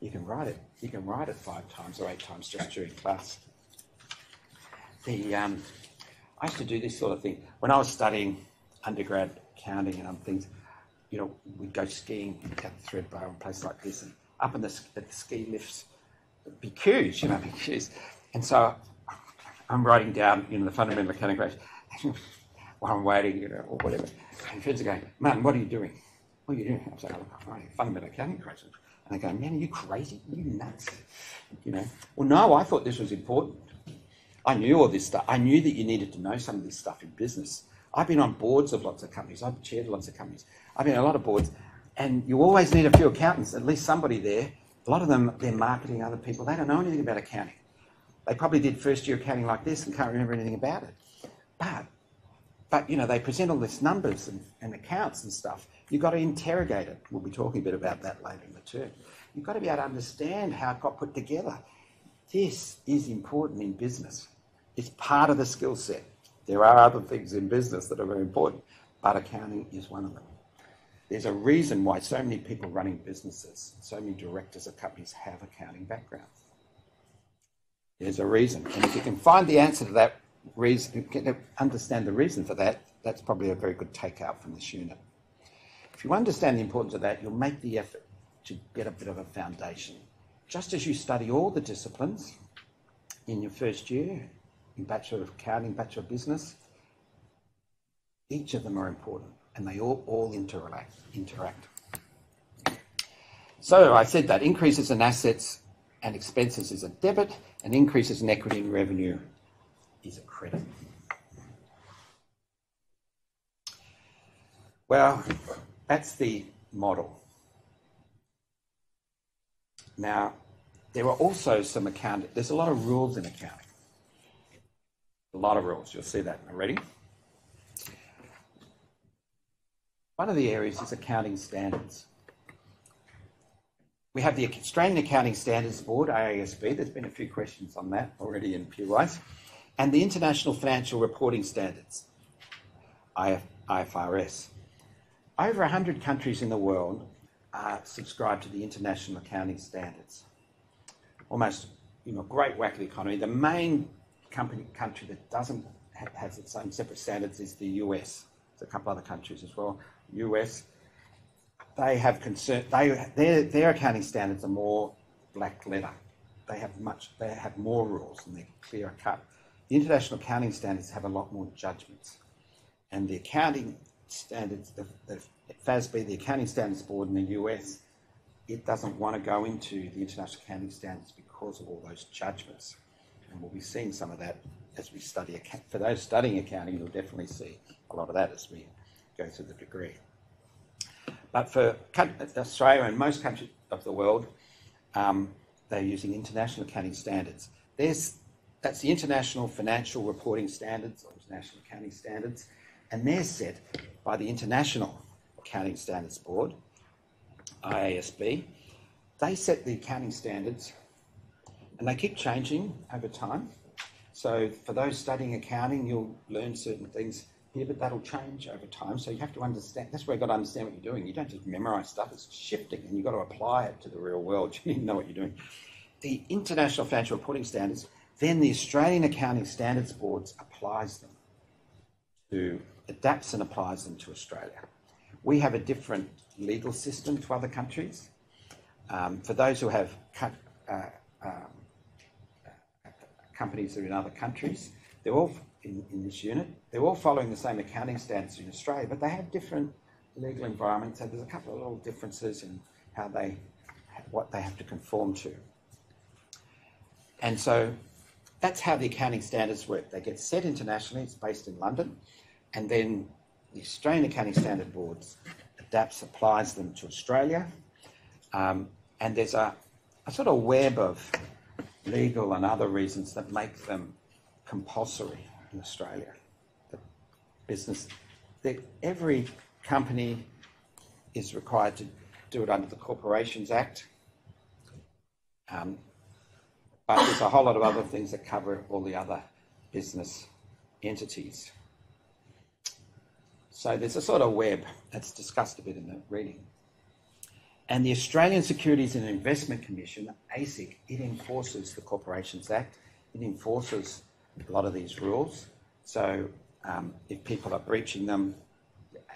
You can write it. You can write it five times or eight times just during class. The um, I used to do this sort of thing when I was studying undergrad accounting and other things. You know, we'd go skiing at Thredbo and places like this, and up in the, the ski lifts, be queues. You know, queues. And so I'm writing down, you know, the fundamental accounting equation while I'm waiting, you know, or whatever. And friends are going, Martin, what are you doing? What are you doing? I was like, I'm writing fundamental accounting equations. And they go, man, are you crazy? Are you nuts? You know, well, no, I thought this was important. I knew all this stuff. I knew that you needed to know some of this stuff in business. I've been on boards of lots of companies. I've chaired lots of companies. I've been on a lot of boards. And you always need a few accountants, at least somebody there. A lot of them, they're marketing other people. They don't know anything about accounting. They probably did first year accounting like this and can't remember anything about it. But, but you know, they present all these numbers and, and accounts and stuff. You've got to interrogate it. We'll be talking a bit about that later in the term. You've got to be able to understand how it got put together. This is important in business. It's part of the skill set. There are other things in business that are very important, but accounting is one of them. There's a reason why so many people running businesses, so many directors of companies have accounting backgrounds. There's a reason. And if you can find the answer to that reason, understand the reason for that, that's probably a very good takeout from this unit. If you understand the importance of that, you'll make the effort to get a bit of a foundation. Just as you study all the disciplines in your first year, in Bachelor of Accounting, Bachelor of Business, each of them are important and they all, all interact, interact. So I said that increases in assets and expenses is a debit and increases in equity and revenue is a credit. Well, that's the model. Now, there are also some account. There's a lot of rules in accounting. A lot of rules. You'll see that already. One of the areas is accounting standards. We have the Australian Accounting Standards Board, AASB. There's been a few questions on that already in PeerWise. And the International Financial Reporting Standards, IFRS. Over 100 countries in the world are subscribed to the International Accounting Standards. Almost, you know, great whack of the economy. The main company, country that doesn't have, has its own separate standards is the US. There's a couple other countries as well. US, they have concern. They their their accounting standards are more black letter. They have much. They have more rules and they're clearer cut. The international accounting standards have a lot more judgments, and the accounting standards, the, the FASB, the Accounting Standards Board in the US, it doesn't want to go into the international accounting standards because of all those judgments, and we'll be seeing some of that as we study. For those studying accounting, you'll definitely see a lot of that as we go through the degree. But for Australia and most countries of the world, um, they're using international accounting standards. There's, that's the International Financial Reporting Standards, or International Accounting Standards, and they're set by the International Accounting Standards Board, IASB. They set the accounting standards and they keep changing over time. So for those studying accounting, you'll learn certain things here, but that'll change over time. So you have to understand. That's where you've got to understand what you're doing. You don't just memorize stuff; it's shifting, and you've got to apply it to the real world. You need to know what you're doing. The International Financial Reporting Standards, then the Australian Accounting Standards Boards applies them to adapts and applies them to Australia. We have a different legal system to other countries. Um, for those who have uh, um, companies that are in other countries, they're all in, in this unit. They're all following the same accounting standards in Australia, but they have different legal environments. So there's a couple of little differences in how they, what they have to conform to. And so that's how the accounting standards work. They get set internationally, it's based in London, and then the Australian Accounting Standard Boards adapts, applies them to Australia. Um, and there's a, a sort of web of legal and other reasons that make them compulsory in Australia. The business, the, every company is required to do it under the Corporations Act. Um, but there's a whole lot of other things that cover all the other business entities. So there's a sort of web that's discussed a bit in the reading. And the Australian Securities and Investment Commission, ASIC, it enforces the Corporations Act. It enforces a lot of these rules. So um, if people are breaching them,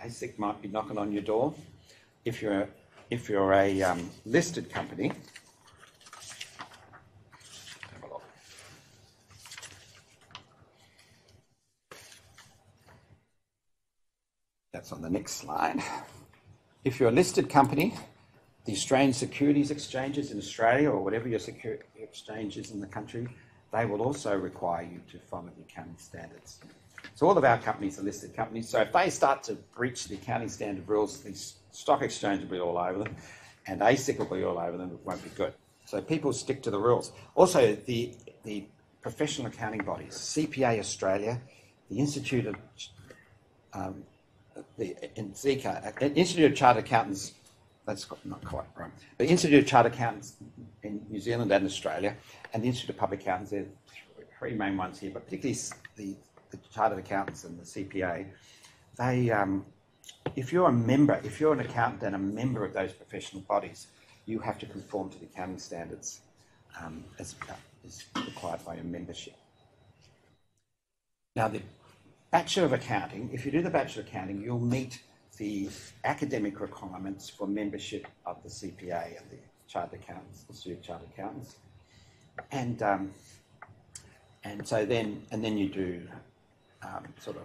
ASIC might be knocking on your door. If you're, if you're a um, listed company, That's on the next slide. If you're a listed company, the Australian securities exchanges in Australia or whatever your security exchange is in the country, they will also require you to follow the accounting standards. So all of our companies are listed companies. So if they start to breach the accounting standard rules, the stock exchange will be all over them, and ASIC will be all over them. It won't be good. So people stick to the rules. Also, the the professional accounting bodies, CPA Australia, the Institute of um, the INZICA, Institute of Chartered Accountants that's not quite right. The Institute of Chartered Accountants in New Zealand and Australia, and the Institute of Public Accountants, there are three main ones here, but particularly the, the Chartered Accountants and the CPA, they, um, if you're a member, if you're an accountant and a member of those professional bodies, you have to conform to the accounting standards um, as is required by your membership. Now, the Bachelor of Accounting, if you do the Bachelor of Accounting, you'll meet the academic requirements for membership of the CPA and the Chartered Accountants, the of Chartered Accountants, and um, and so then and then you do um, sort of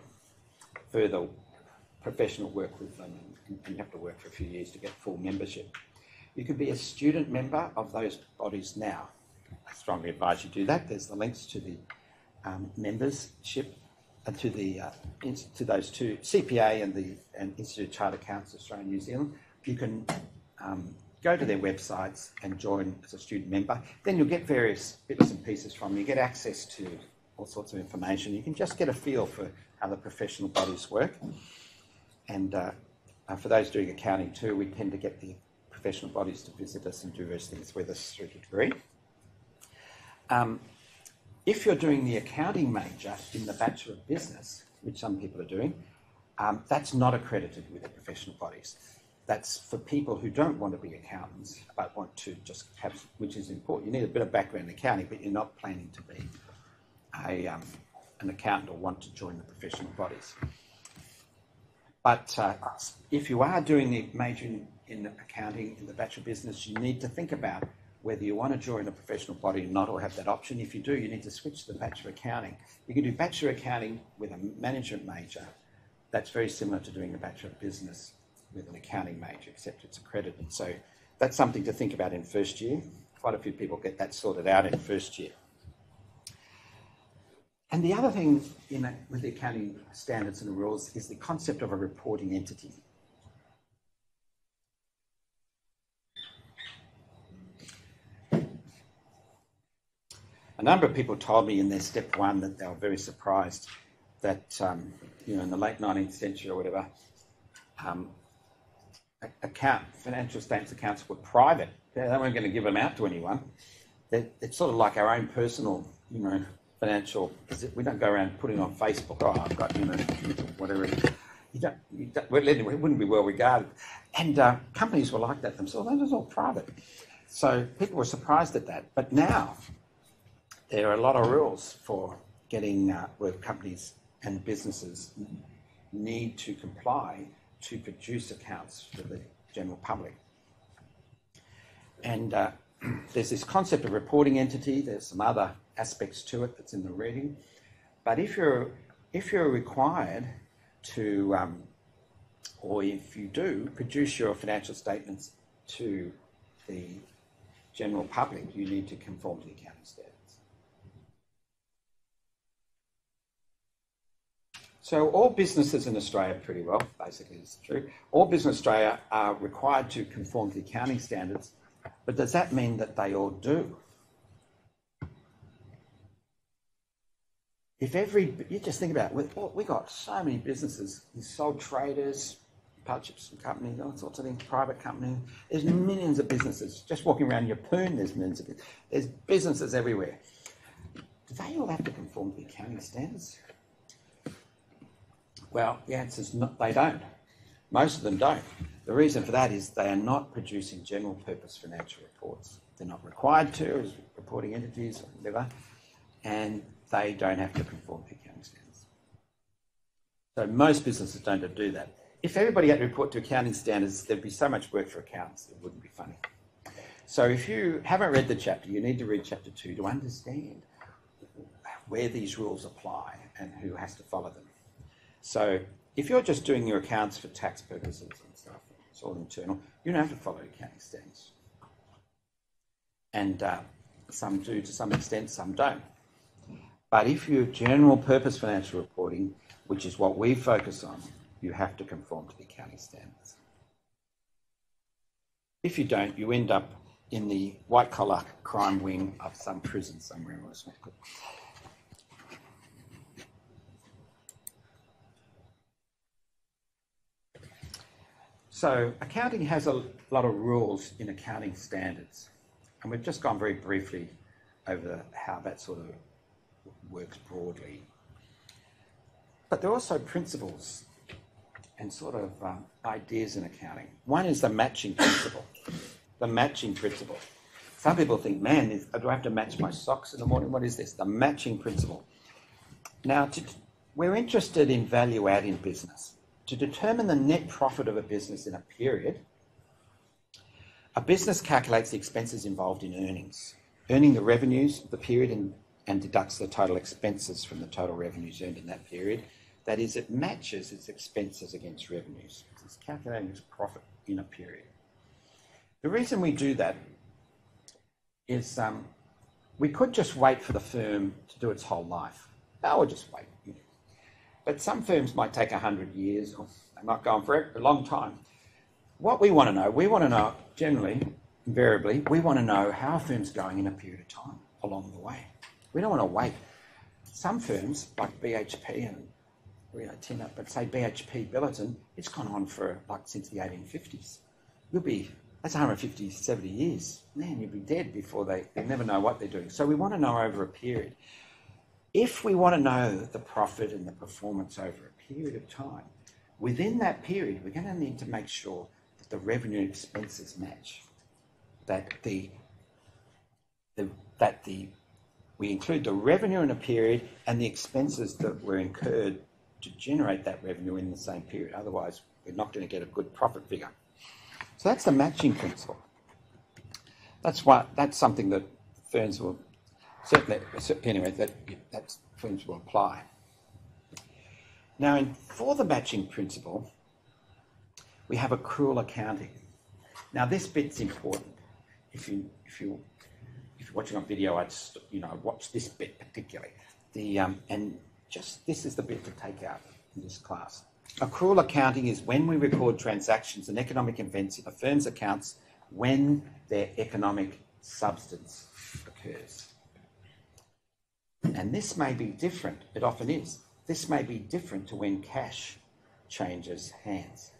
further professional work with them, and you have to work for a few years to get full membership. You can be a student member of those bodies now. I strongly advise you do that. There's the links to the um, membership to the uh, to those two CPA and the and Institute of Chartered Accountants Australia and New Zealand. You can um, go to their websites and join as a student member. Then you'll get various bits and pieces from them. You get access to all sorts of information. You can just get a feel for how the professional bodies work. And uh, uh, for those doing accounting too, we tend to get the professional bodies to visit us and do various things with us through the degree. Um, if you're doing the accounting major in the Bachelor of Business, which some people are doing, um, that's not accredited with the professional bodies. That's for people who don't want to be accountants but want to just have, which is important. You need a bit of background in accounting, but you're not planning to be a, um, an accountant or want to join the professional bodies. But uh, if you are doing the major in, in accounting in the Bachelor of Business, you need to think about whether you want to join a professional body or not, or have that option. If you do, you need to switch to the Bachelor of Accounting. You can do Bachelor Accounting with a management major. That's very similar to doing the Bachelor of Business with an accounting major, except it's accredited. So that's something to think about in first year. Quite a few people get that sorted out in first year. And the other thing in, with the accounting standards and rules is the concept of a reporting entity. Number of people told me in their step one that they were very surprised that, um, you know, in the late 19th century or whatever, um, account, financial statements accounts were private. They weren't going to give them out to anyone. They're, it's sort of like our own personal, you know, financial. We don't go around putting on Facebook. Oh, I've got you know whatever. You don't. You don't it wouldn't be well regarded. And uh, companies were like that themselves. They was all private. So people were surprised at that. But now there are a lot of rules for getting uh, where companies and businesses need to comply to produce accounts for the general public. And uh, there's this concept of reporting entity. There's some other aspects to it that's in the reading. But if you're if you're required to, um, or if you do, produce your financial statements to the general public, you need to conform to the accounting standards. So all businesses in Australia, pretty well, basically is true. All business Australia are required to conform to the accounting standards, but does that mean that they all do? If every, you just think about it, we got so many businesses, sole traders, partnerships companies, all sorts of things, private companies. There's millions of businesses. Just walking around Yeppoon, there's millions of There's businesses everywhere. Do they all have to conform to the accounting standards? Well, the answer is they don't. Most of them don't. The reason for that is they are not producing general purpose financial reports. They're not required to as reporting entities or whatever, and they don't have to conform to accounting standards. So most businesses don't do that. If everybody had to report to accounting standards, there'd be so much work for accountants, it wouldn't be funny. So if you haven't read the chapter, you need to read chapter two to understand where these rules apply and who has to follow them. So if you're just doing your accounts for tax purposes and stuff, it's all internal, you don't have to follow accounting standards. And uh, some do to some extent, some don't. But if you have general purpose financial reporting, which is what we focus on, you have to conform to the accounting standards. If you don't, you end up in the white collar crime wing of some prison somewhere. So accounting has a lot of rules in accounting standards, and we've just gone very briefly over how that sort of works broadly. But there are also principles and sort of um, ideas in accounting. One is the matching principle. The matching principle. Some people think, man, is, do I have to match my socks in the morning? What is this? The matching principle. Now, to, we're interested in value add in business. To determine the net profit of a business in a period, a business calculates the expenses involved in earnings, earning the revenues of the period and, and deducts the total expenses from the total revenues earned in that period. That is, it matches its expenses against revenues. It's calculating its profit in a period. The reason we do that is um, we could just wait for the firm to do its whole life. I would just wait. But some firms might take 100 years, or they might go on for a long time. what we want to know, we want to know generally, invariably, we want to know how a firm's going in a period of time along the way. We don't want to wait. Some firms, like BHP and Rio Tinto, but say BHP Billiton, it's gone on for like since the 1850s. You'll be, that's 150, 70 years. Man, you'll be dead before they, they never know what they're doing. So we want to know over a period. If we want to know the profit and the performance over a period of time, within that period, we're going to need to make sure that the revenue and expenses match. That the, the that the we include the revenue in a period and the expenses that were incurred to generate that revenue in the same period. Otherwise, we're not going to get a good profit figure. So that's the matching principle. That's what that's something that firms will certainly anyway that that will apply. Now, in, for the matching principle, we have accrual accounting. Now, this bit's important. If you if you if you're watching on video, I'd you know watch this bit particularly. The um, and just this is the bit to take out in this class. Accrual accounting is when we record transactions and economic events in a firm's accounts when their economic substance occurs. And this may be different, it often is. This may be different to when cash changes hands.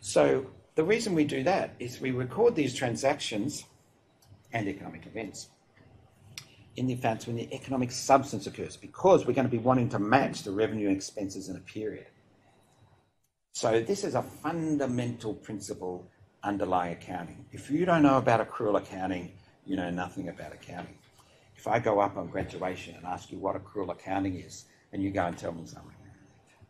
So the reason we do that is we record these transactions and economic events in the events when the economic substance occurs because we're going to be wanting to match the revenue and expenses in a period. So this is a fundamental principle underlying accounting. If you don't know about accrual accounting, you know nothing about accounting. If I go up on graduation and ask you what accrual accounting is, and you go and tell me something,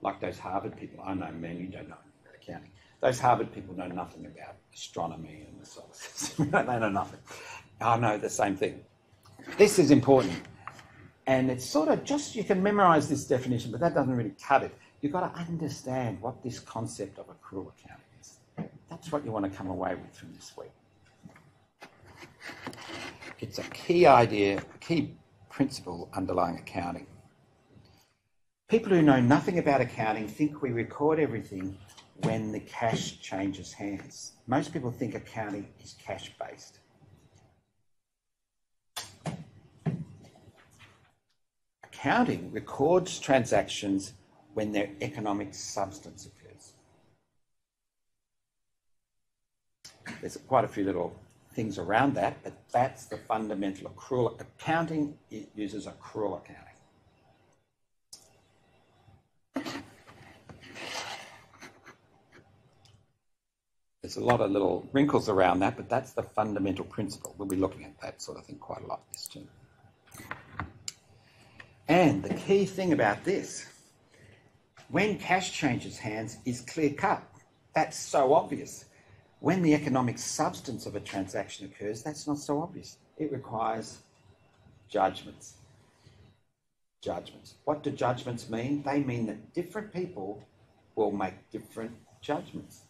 like those Harvard people, I know, man, you don't know accounting. Those Harvard people know nothing about astronomy and the solar system. they know nothing. I know the same thing. This is important. And it's sort of just, you can memorize this definition, but that doesn't really cut it. You've got to understand what this concept of accrual accounting is. That's what you want to come away with from this week. It's a key idea, a key principle underlying accounting. People who know nothing about accounting think we record everything when the cash changes hands. Most people think accounting is cash based. Accounting records transactions when their economic substance occurs. There's quite a few little things around that, but that's the fundamental accrual. Accounting it uses accrual accounting. There's a lot of little wrinkles around that, but that's the fundamental principle. We'll be looking at that sort of thing quite a lot this term. And the key thing about this, when cash changes hands, is clear cut. That's so obvious. When the economic substance of a transaction occurs, that's not so obvious. It requires judgments. Judgments. What do judgments mean? They mean that different people will make different judgments.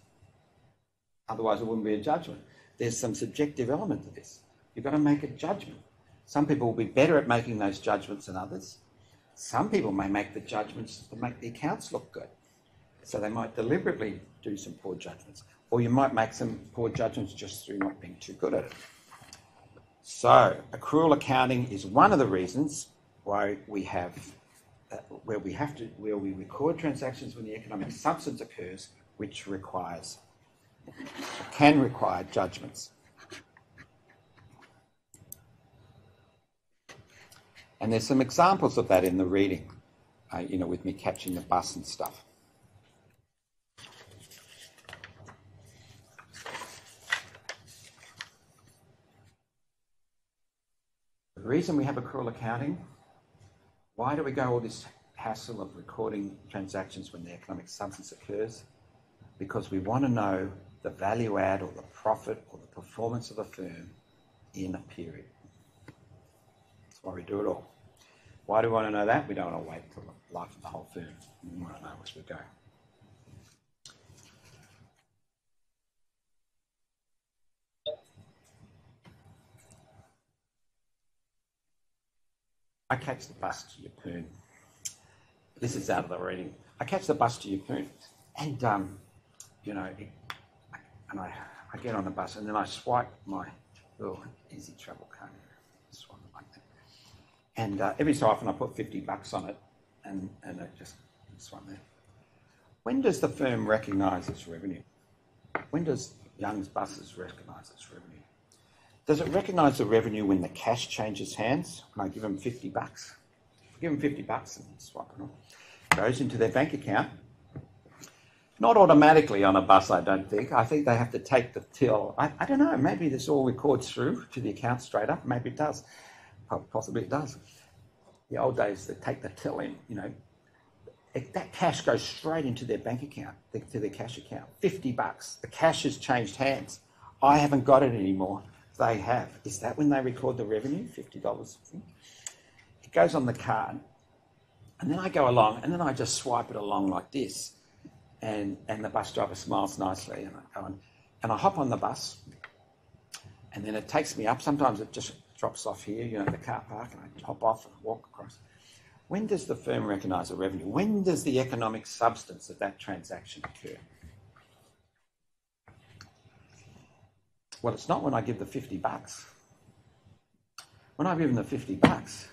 Otherwise, it wouldn't be a judgment. There's some subjective element to this. You've got to make a judgment. Some people will be better at making those judgments than others. Some people may make the judgments to make the accounts look good. So they might deliberately do some poor judgments. Or you might make some poor judgments just through not being too good at it. So, accrual accounting is one of the reasons why we have, uh, where we have to, where we record transactions when the economic substance occurs, which requires, can require judgments. And there's some examples of that in the reading, uh, you know, with me catching the bus and stuff. The reason we have accrual accounting, why do we go all this hassle of recording transactions when the economic substance occurs? Because we want to know the value add or the profit or the performance of a firm in a period. That's why we do it all. Why do we want to know that? We don't want to wait for the life of the whole firm. We want to know as we go. I catch the bus to Yeppoon. This is out of the reading. I catch the bus to Yeppoon, and um, you know, it, and I, I get on the bus, and then I swipe my little easy travel card. Swipe like that. And uh, every so often I put 50 bucks on it, and, and it just swipe there. When does the firm recognise its revenue? When does Young's Buses recognise its revenue? Does it recognise the revenue when the cash changes hands? When I give them 50 bucks? Give them 50 bucks and swipe it on. Goes into their bank account. Not automatically on a bus, I don't think. I think they have to take the till. I, I don't know, maybe this all records through to the account straight up. Maybe it does. Possibly it does. The old days, they take the till in, you know, it, that cash goes straight into their bank account, to their cash account. 50 bucks. The cash has changed hands. I haven't got it anymore. They have. Is that when they record the revenue? $50. It goes on the card. And then I go along and then I just swipe it along like this. And, and the bus driver smiles nicely. And I go on, and I hop on the bus. And then it takes me up. Sometimes it just drops off here, you know, the car park. And I hop off and walk across. When does the firm recognise the revenue? When does the economic substance of that transaction occur? Well, it's not when I give the 50 bucks. When I give them the 50 bucks,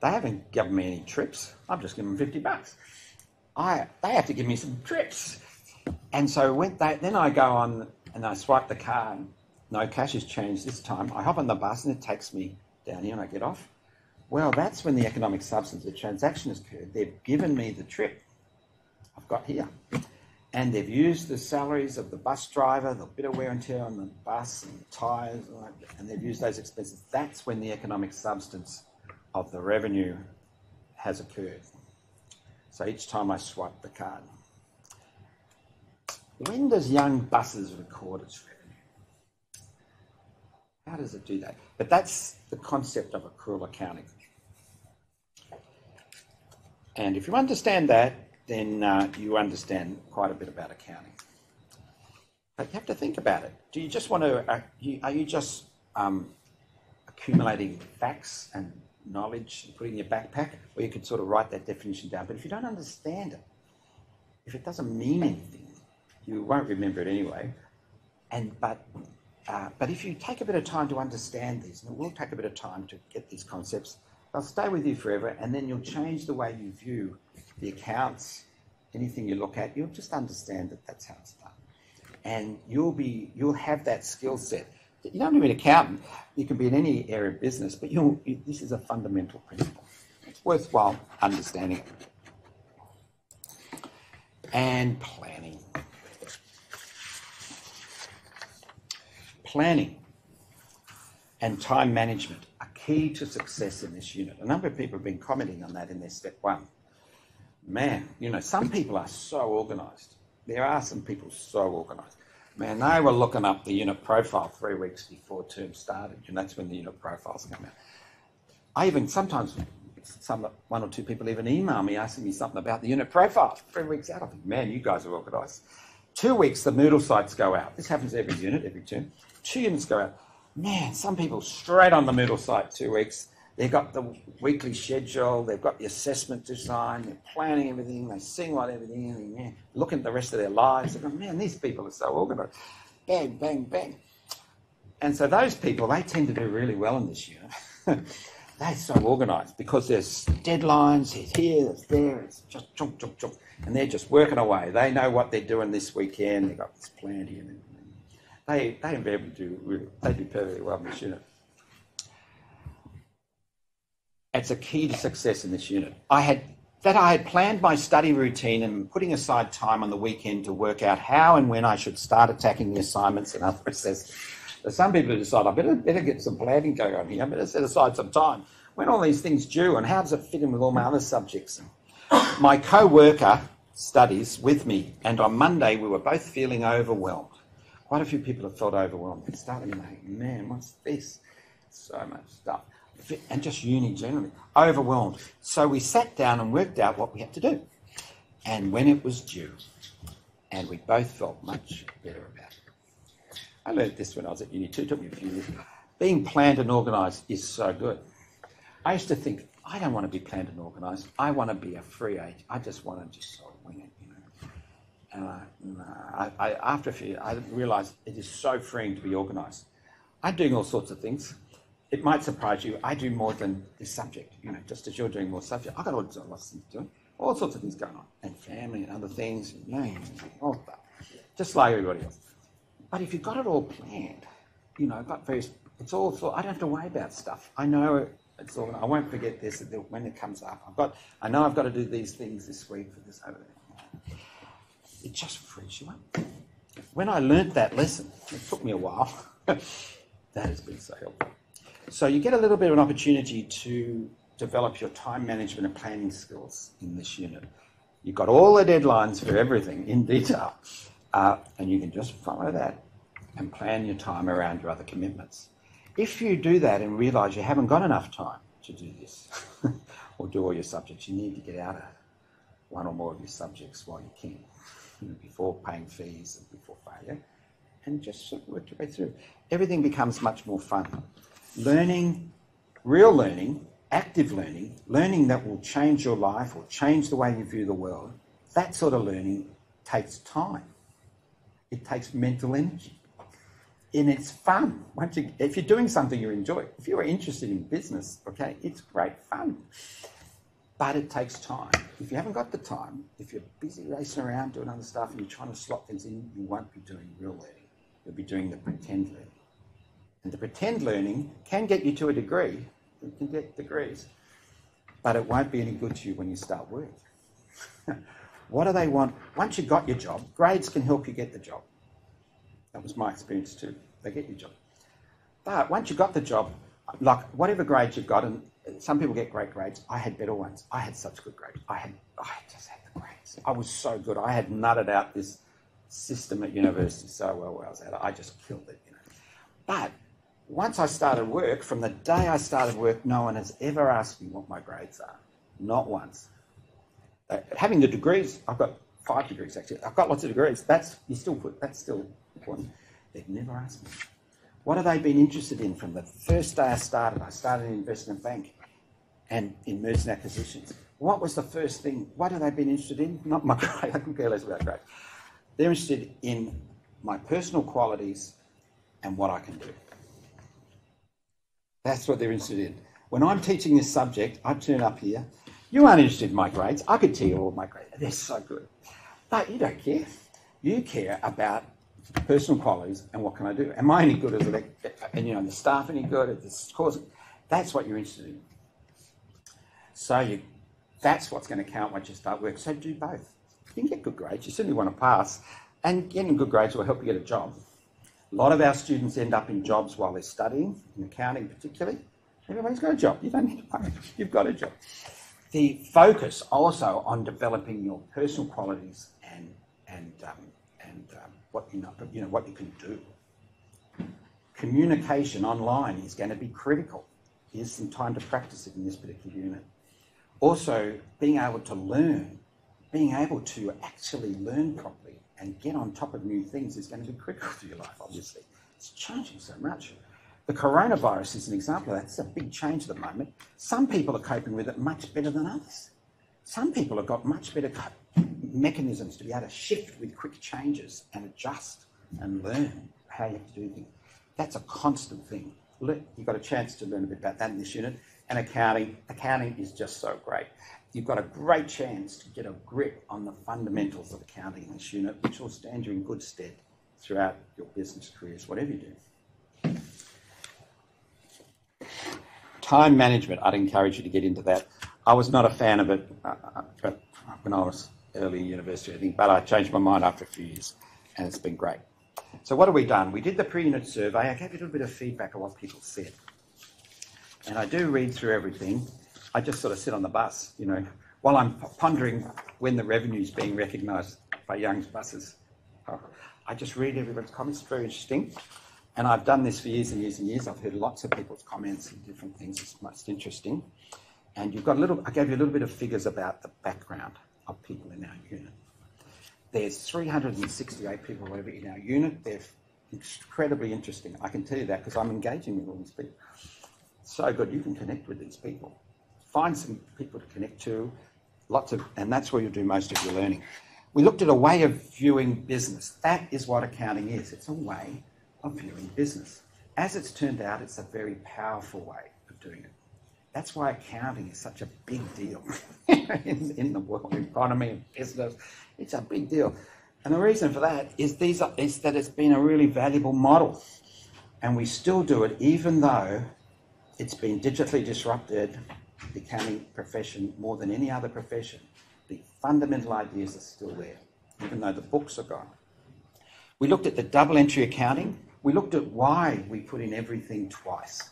they haven't given me any trips. I've just given them 50 bucks. I, they have to give me some trips. And so when they, then I go on and I swipe the card. No cash has changed this time. I hop on the bus and it takes me down here and I get off. Well, that's when the economic substance of the transaction has occurred. They've given me the trip I've got here. And they've used the salaries of the bus driver, the bit of wear and tear on the bus and the tyres, and they've used those expenses. That's when the economic substance of the revenue has occurred. So each time I swipe the card. When does Young Buses record its revenue? How does it do that? But that's the concept of accrual accounting. And if you understand that, then uh, you understand quite a bit about accounting. But you have to think about it. Do you just want to, uh, you, are you just um, accumulating facts and knowledge and putting in your backpack? Or you could sort of write that definition down. But if you don't understand it, if it doesn't mean anything, you won't remember it anyway. And but uh, but if you take a bit of time to understand these, and it will take a bit of time to get these concepts, they'll stay with you forever, and then you'll change the way you view the accounts, anything you look at. You'll just understand that that's how it's done, and you'll be you'll have that skill set. You don't need to be an accountant. You can be in any area of business, but you'll, you, this is a fundamental principle. It's worthwhile understanding it. And planning. planning and time management key to success in this unit. A number of people have been commenting on that in their step one. Man, you know, some people are so organised. There are some people so organised. Man, they were looking up the unit profile three weeks before term started, and that's when the unit profiles come out. I even sometimes, some one or two people even email me asking me something about the unit profile three weeks out. I think, man, you guys are organised. Two weeks, the Moodle sites go out. This happens every unit, every term two units go out. Man, some people straight on the Moodle site two weeks. They've got the weekly schedule, they've got the assessment design, they're planning everything, they sing like everything, and yeah, looking at the rest of their lives. They go, man, these people are so organised. Bang, bang, bang. And so those people, they tend to do really well in this unit. they're so organised because there's deadlines, it's here, it's there, it's just chunk, chunk, chunk. And they're just working away. They know what they're doing this weekend, they've got this plan here they, do perfectly well in this unit. It's a key to success in this unit. I had that I had planned my study routine and putting aside time on the weekend to work out how and when I should start attacking the assignments and other assessments. Some people decide I better better get some planning going on here. I better set aside some time. When all these things due and how does it fit in with all my other subjects? My co-worker studies with me, and on Monday we were both feeling overwhelmed. Quite a few people have felt overwhelmed. They started thinking, man, what's this? So much stuff. And just uni generally, overwhelmed. So we sat down and worked out what we had to do. And when it was due, and we both felt much better about it. I learned this when I was at uni too, it took me a few years. Being planned and organised is so good. I used to think, I don't want to be planned and organised. I want to be a free agent. I just want to just sort of wing it. And I, no, I, I, after a few, I realised it is so freeing to be organised. I'm doing all sorts of things. It might surprise you. I do more than this subject. You know, just as you're doing more subject, I've got all lots of things to do. All sorts of things going on, and family and other things, and you know, all that. Just like everybody else. But if you've got it all planned, you know, got various, it's all, so I don't have to worry about stuff. I know it's all, I won't forget this when it comes up. I've got, I know I've got to do these things this week for this over there. It just frees you up. When I learnt that lesson, it took me a while. that has been so helpful. So you get a little bit of an opportunity to develop your time management and planning skills in this unit. You've got all the deadlines for everything in detail, uh, and you can just follow that and plan your time around your other commitments. If you do that and realise you haven't got enough time to do this or do all your subjects, you need to get out of one or more of your subjects while you can, before paying fees and before failure, and just sort of work your way through. Everything becomes much more fun learning, real learning, active learning, learning that will change your life or change the way you view the world, that sort of learning takes time. It takes mental energy. And it's fun. Once you, if you're doing something you enjoy, if you're interested in business, okay, it's great fun. But it takes time. If you haven't got the time, if you're busy racing around doing other stuff and you're trying to slot things in, you won't be doing real learning. You'll be doing the pretend learning. And the pretend learning can get you to a degree. You can get degrees. But it won't be any good to you when you start work. what do they want? Once you've got your job, grades can help you get the job. That was my experience too. They get your job. But once you've got the job, like whatever grades you've got, and some people get great grades. I had better ones. I had such good grades. I had, I just had the grades. I was so good. I had nutted out this system at university so well. Where I was at. I just killed it, you know. But once I started work, from the day I started work, no one has ever asked me what my grades are. Not once. Uh, having the degrees, I've got five degrees actually. I've got lots of degrees. That's you still put. That's still important. They've never asked me. What have they been interested in from the first day I started? I started in investment bank and in mergers and acquisitions. What was the first thing? What have they been interested in? Not my grade. I can care less about grades. They're interested in my personal qualities and what I can do. That's what they're interested in. When I'm teaching this subject, I turn up here. You aren't interested in my grades. I could tell you all my grades. They're so good. But you don't care. You care about personal qualities and what can I do? Am I any good as a and you know the staff any good at this course? That's what you're interested in. So you that's what's going to count once you start work. So do both. You can get good grades. You certainly want to pass, and getting good grades will help you get a job. A lot of our students end up in jobs while they're studying, in accounting particularly. Everybody's got a job. You don't need to worry. You've got a job. The focus also on developing your personal qualities and and um, and um, what you know, you know what you can do. Communication online is going to be critical. Here's some time to practice it in this particular unit. Also, being able to learn, being able to actually learn properly and get on top of new things is going to be critical to your life, obviously. It's changing so much. The coronavirus is an example of that. It's a big change at the moment. Some people are coping with it much better than others. Some people have got much better mechanisms to be able to shift with quick changes and adjust and learn how you have to do things. That's a constant thing. You've got a chance to learn a bit about that in this unit. And accounting, accounting is just so great you've got a great chance to get a grip on the fundamentals of accounting in this unit, which will stand you in good stead throughout your business careers, whatever you do. Time management, I'd encourage you to get into that. I was not a fan of it uh, uh when I was early in university, I think, but I changed my mind after a few years, and it's been great. So what have we done? We did the pre-unit survey. I gave you a little bit of feedback of what people said. And I do read through everything. I just sort of sit on the bus, you know, while I'm pondering when the revenue is being recognised by Young's buses. I just read everyone's comments. It's very interesting. And I've done this for years and years and years. I've heard lots of people's comments and different things. It's most interesting. And you've got a little, I gave you a little bit of figures about the background of people in our unit. There's 368 people in our unit. They're incredibly interesting. I can tell you that because I'm engaging with all these people. So good, you can connect with these people find some people to connect to, lots of, and that's where you'll do most of your learning. We looked at a way of viewing business. That is what accounting is. It's a way of viewing business. As it's turned out, it's a very powerful way of doing it. That's why accounting is such a big deal in, in, the world economy and business. It's a big deal. And the reason for that is, these are, is that it's been a really valuable model. And we still do it even though it's been digitally disrupted, the accounting profession, more than any other profession. The fundamental ideas are still there, even though the books are gone. We looked at the double entry accounting. We looked at why we put in everything twice.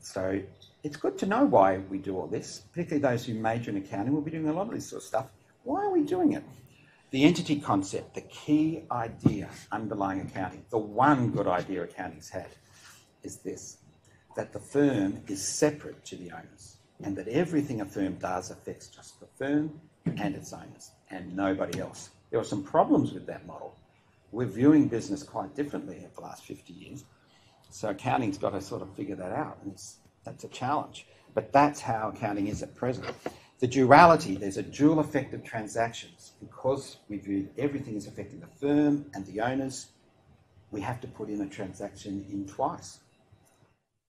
So it's good to know why we do all this, particularly those who major in accounting will be doing a lot of this sort of stuff. Why are we doing it? The entity concept, the key idea underlying accounting, the one good idea accounting's had is this that the firm is separate to the owners and that everything a firm does affects just the firm and its owners and nobody else. There are some problems with that model. We're viewing business quite differently over the last 50 years. So accounting's got to sort of figure that out, and that's a challenge. But that's how accounting is at present. The duality, there's a dual effect of transactions. Because we view everything as affecting the firm and the owners, we have to put in a transaction in twice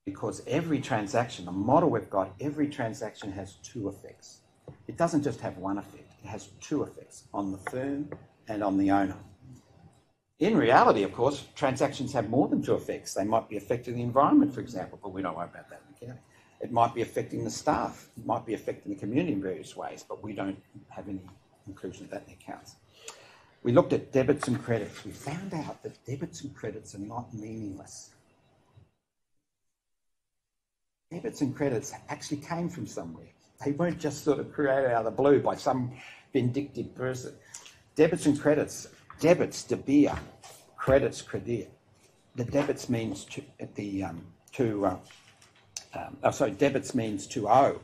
because every transaction, the model we've got, every transaction has two effects. It doesn't just have one effect, it has two effects on the firm and on the owner. In reality, of course, transactions have more than two effects. They might be affecting the environment, for example, but we don't worry about that in accounting. It might be affecting the staff, it might be affecting the community in various ways, but we don't have any inclusion of that in accounts. We looked at debits and credits. We found out that debits and credits are not meaningless debits and credits actually came from somewhere. They weren't just sort of created out of the blue by some vindictive person. Debits and credits, debits, debere, credits, credit. The debits means to, the, um, to uh, um, oh, sorry, debits means to owe,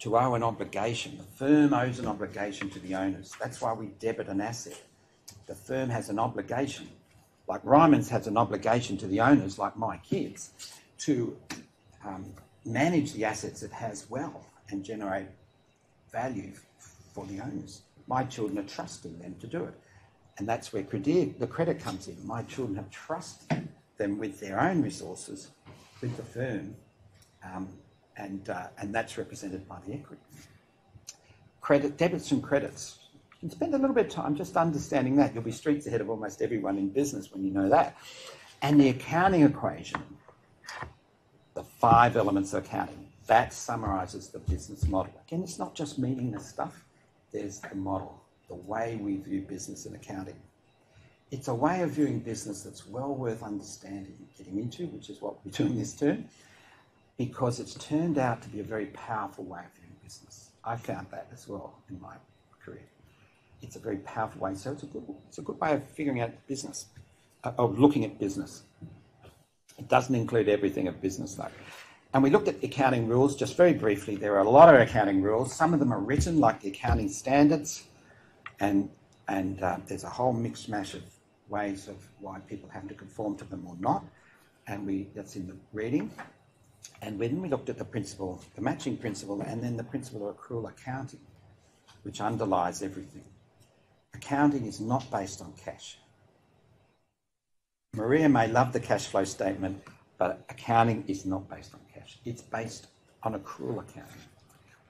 to owe an obligation. The firm owes an obligation to the owners. That's why we debit an asset. The firm has an obligation, like Ryman's has an obligation to the owners, like my kids, to um, manage the assets it has well and generate value for the owners. My children are trusting them to do it. And that's where credit, the credit comes in. My children have trusted them with their own resources, with the firm, um, and, uh, and that's represented by the equity. Credit, debits and credits. You can spend a little bit of time just understanding that. You'll be streets ahead of almost everyone in business when you know that. And the accounting equation five elements of accounting. That summarizes the business model. Again, it's not just meaningless stuff, there's the model, the way we view business and accounting. It's a way of viewing business that's well worth understanding and getting into, which is what we're doing this term, because it's turned out to be a very powerful way of viewing business. I found that as well in my career. It's a very powerful way, so it's a good, it's a good way of figuring out business, uh, of looking at business. It doesn't include everything of business though. And we looked at accounting rules just very briefly. There are a lot of accounting rules. Some of them are written, like the accounting standards, and and uh, there's a whole mixed mash of ways of why people have to conform to them or not. And we that's in the reading. And then we looked at the principle, the matching principle, and then the principle of accrual accounting, which underlies everything. Accounting is not based on cash. Maria may love the cash flow statement, but accounting is not based on cash. It's based on accrual accounting.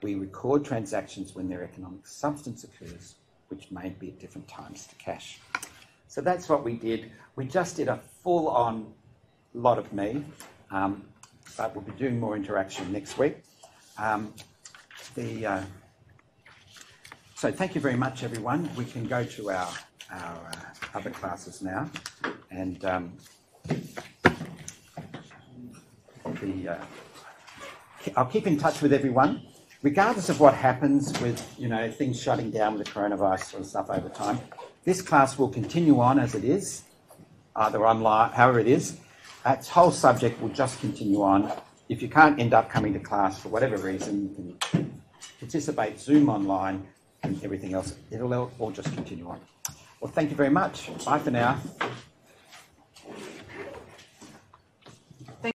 We record transactions when their economic substance occurs, which may be at different times to cash. So that's what we did. We just did a full on lot of me, um, but we'll be doing more interaction next week. Um, the, uh, so thank you very much, everyone. We can go to our, our uh, other classes now. And um, the, uh, I'll keep in touch with everyone, regardless of what happens with you know things shutting down with the coronavirus sort of stuff over time. This class will continue on as it is, either online, however it is. Its whole subject will just continue on. If you can't end up coming to class for whatever reason, you can participate Zoom online and everything else. It'll all just continue on. Well, thank you very much. Bye for now.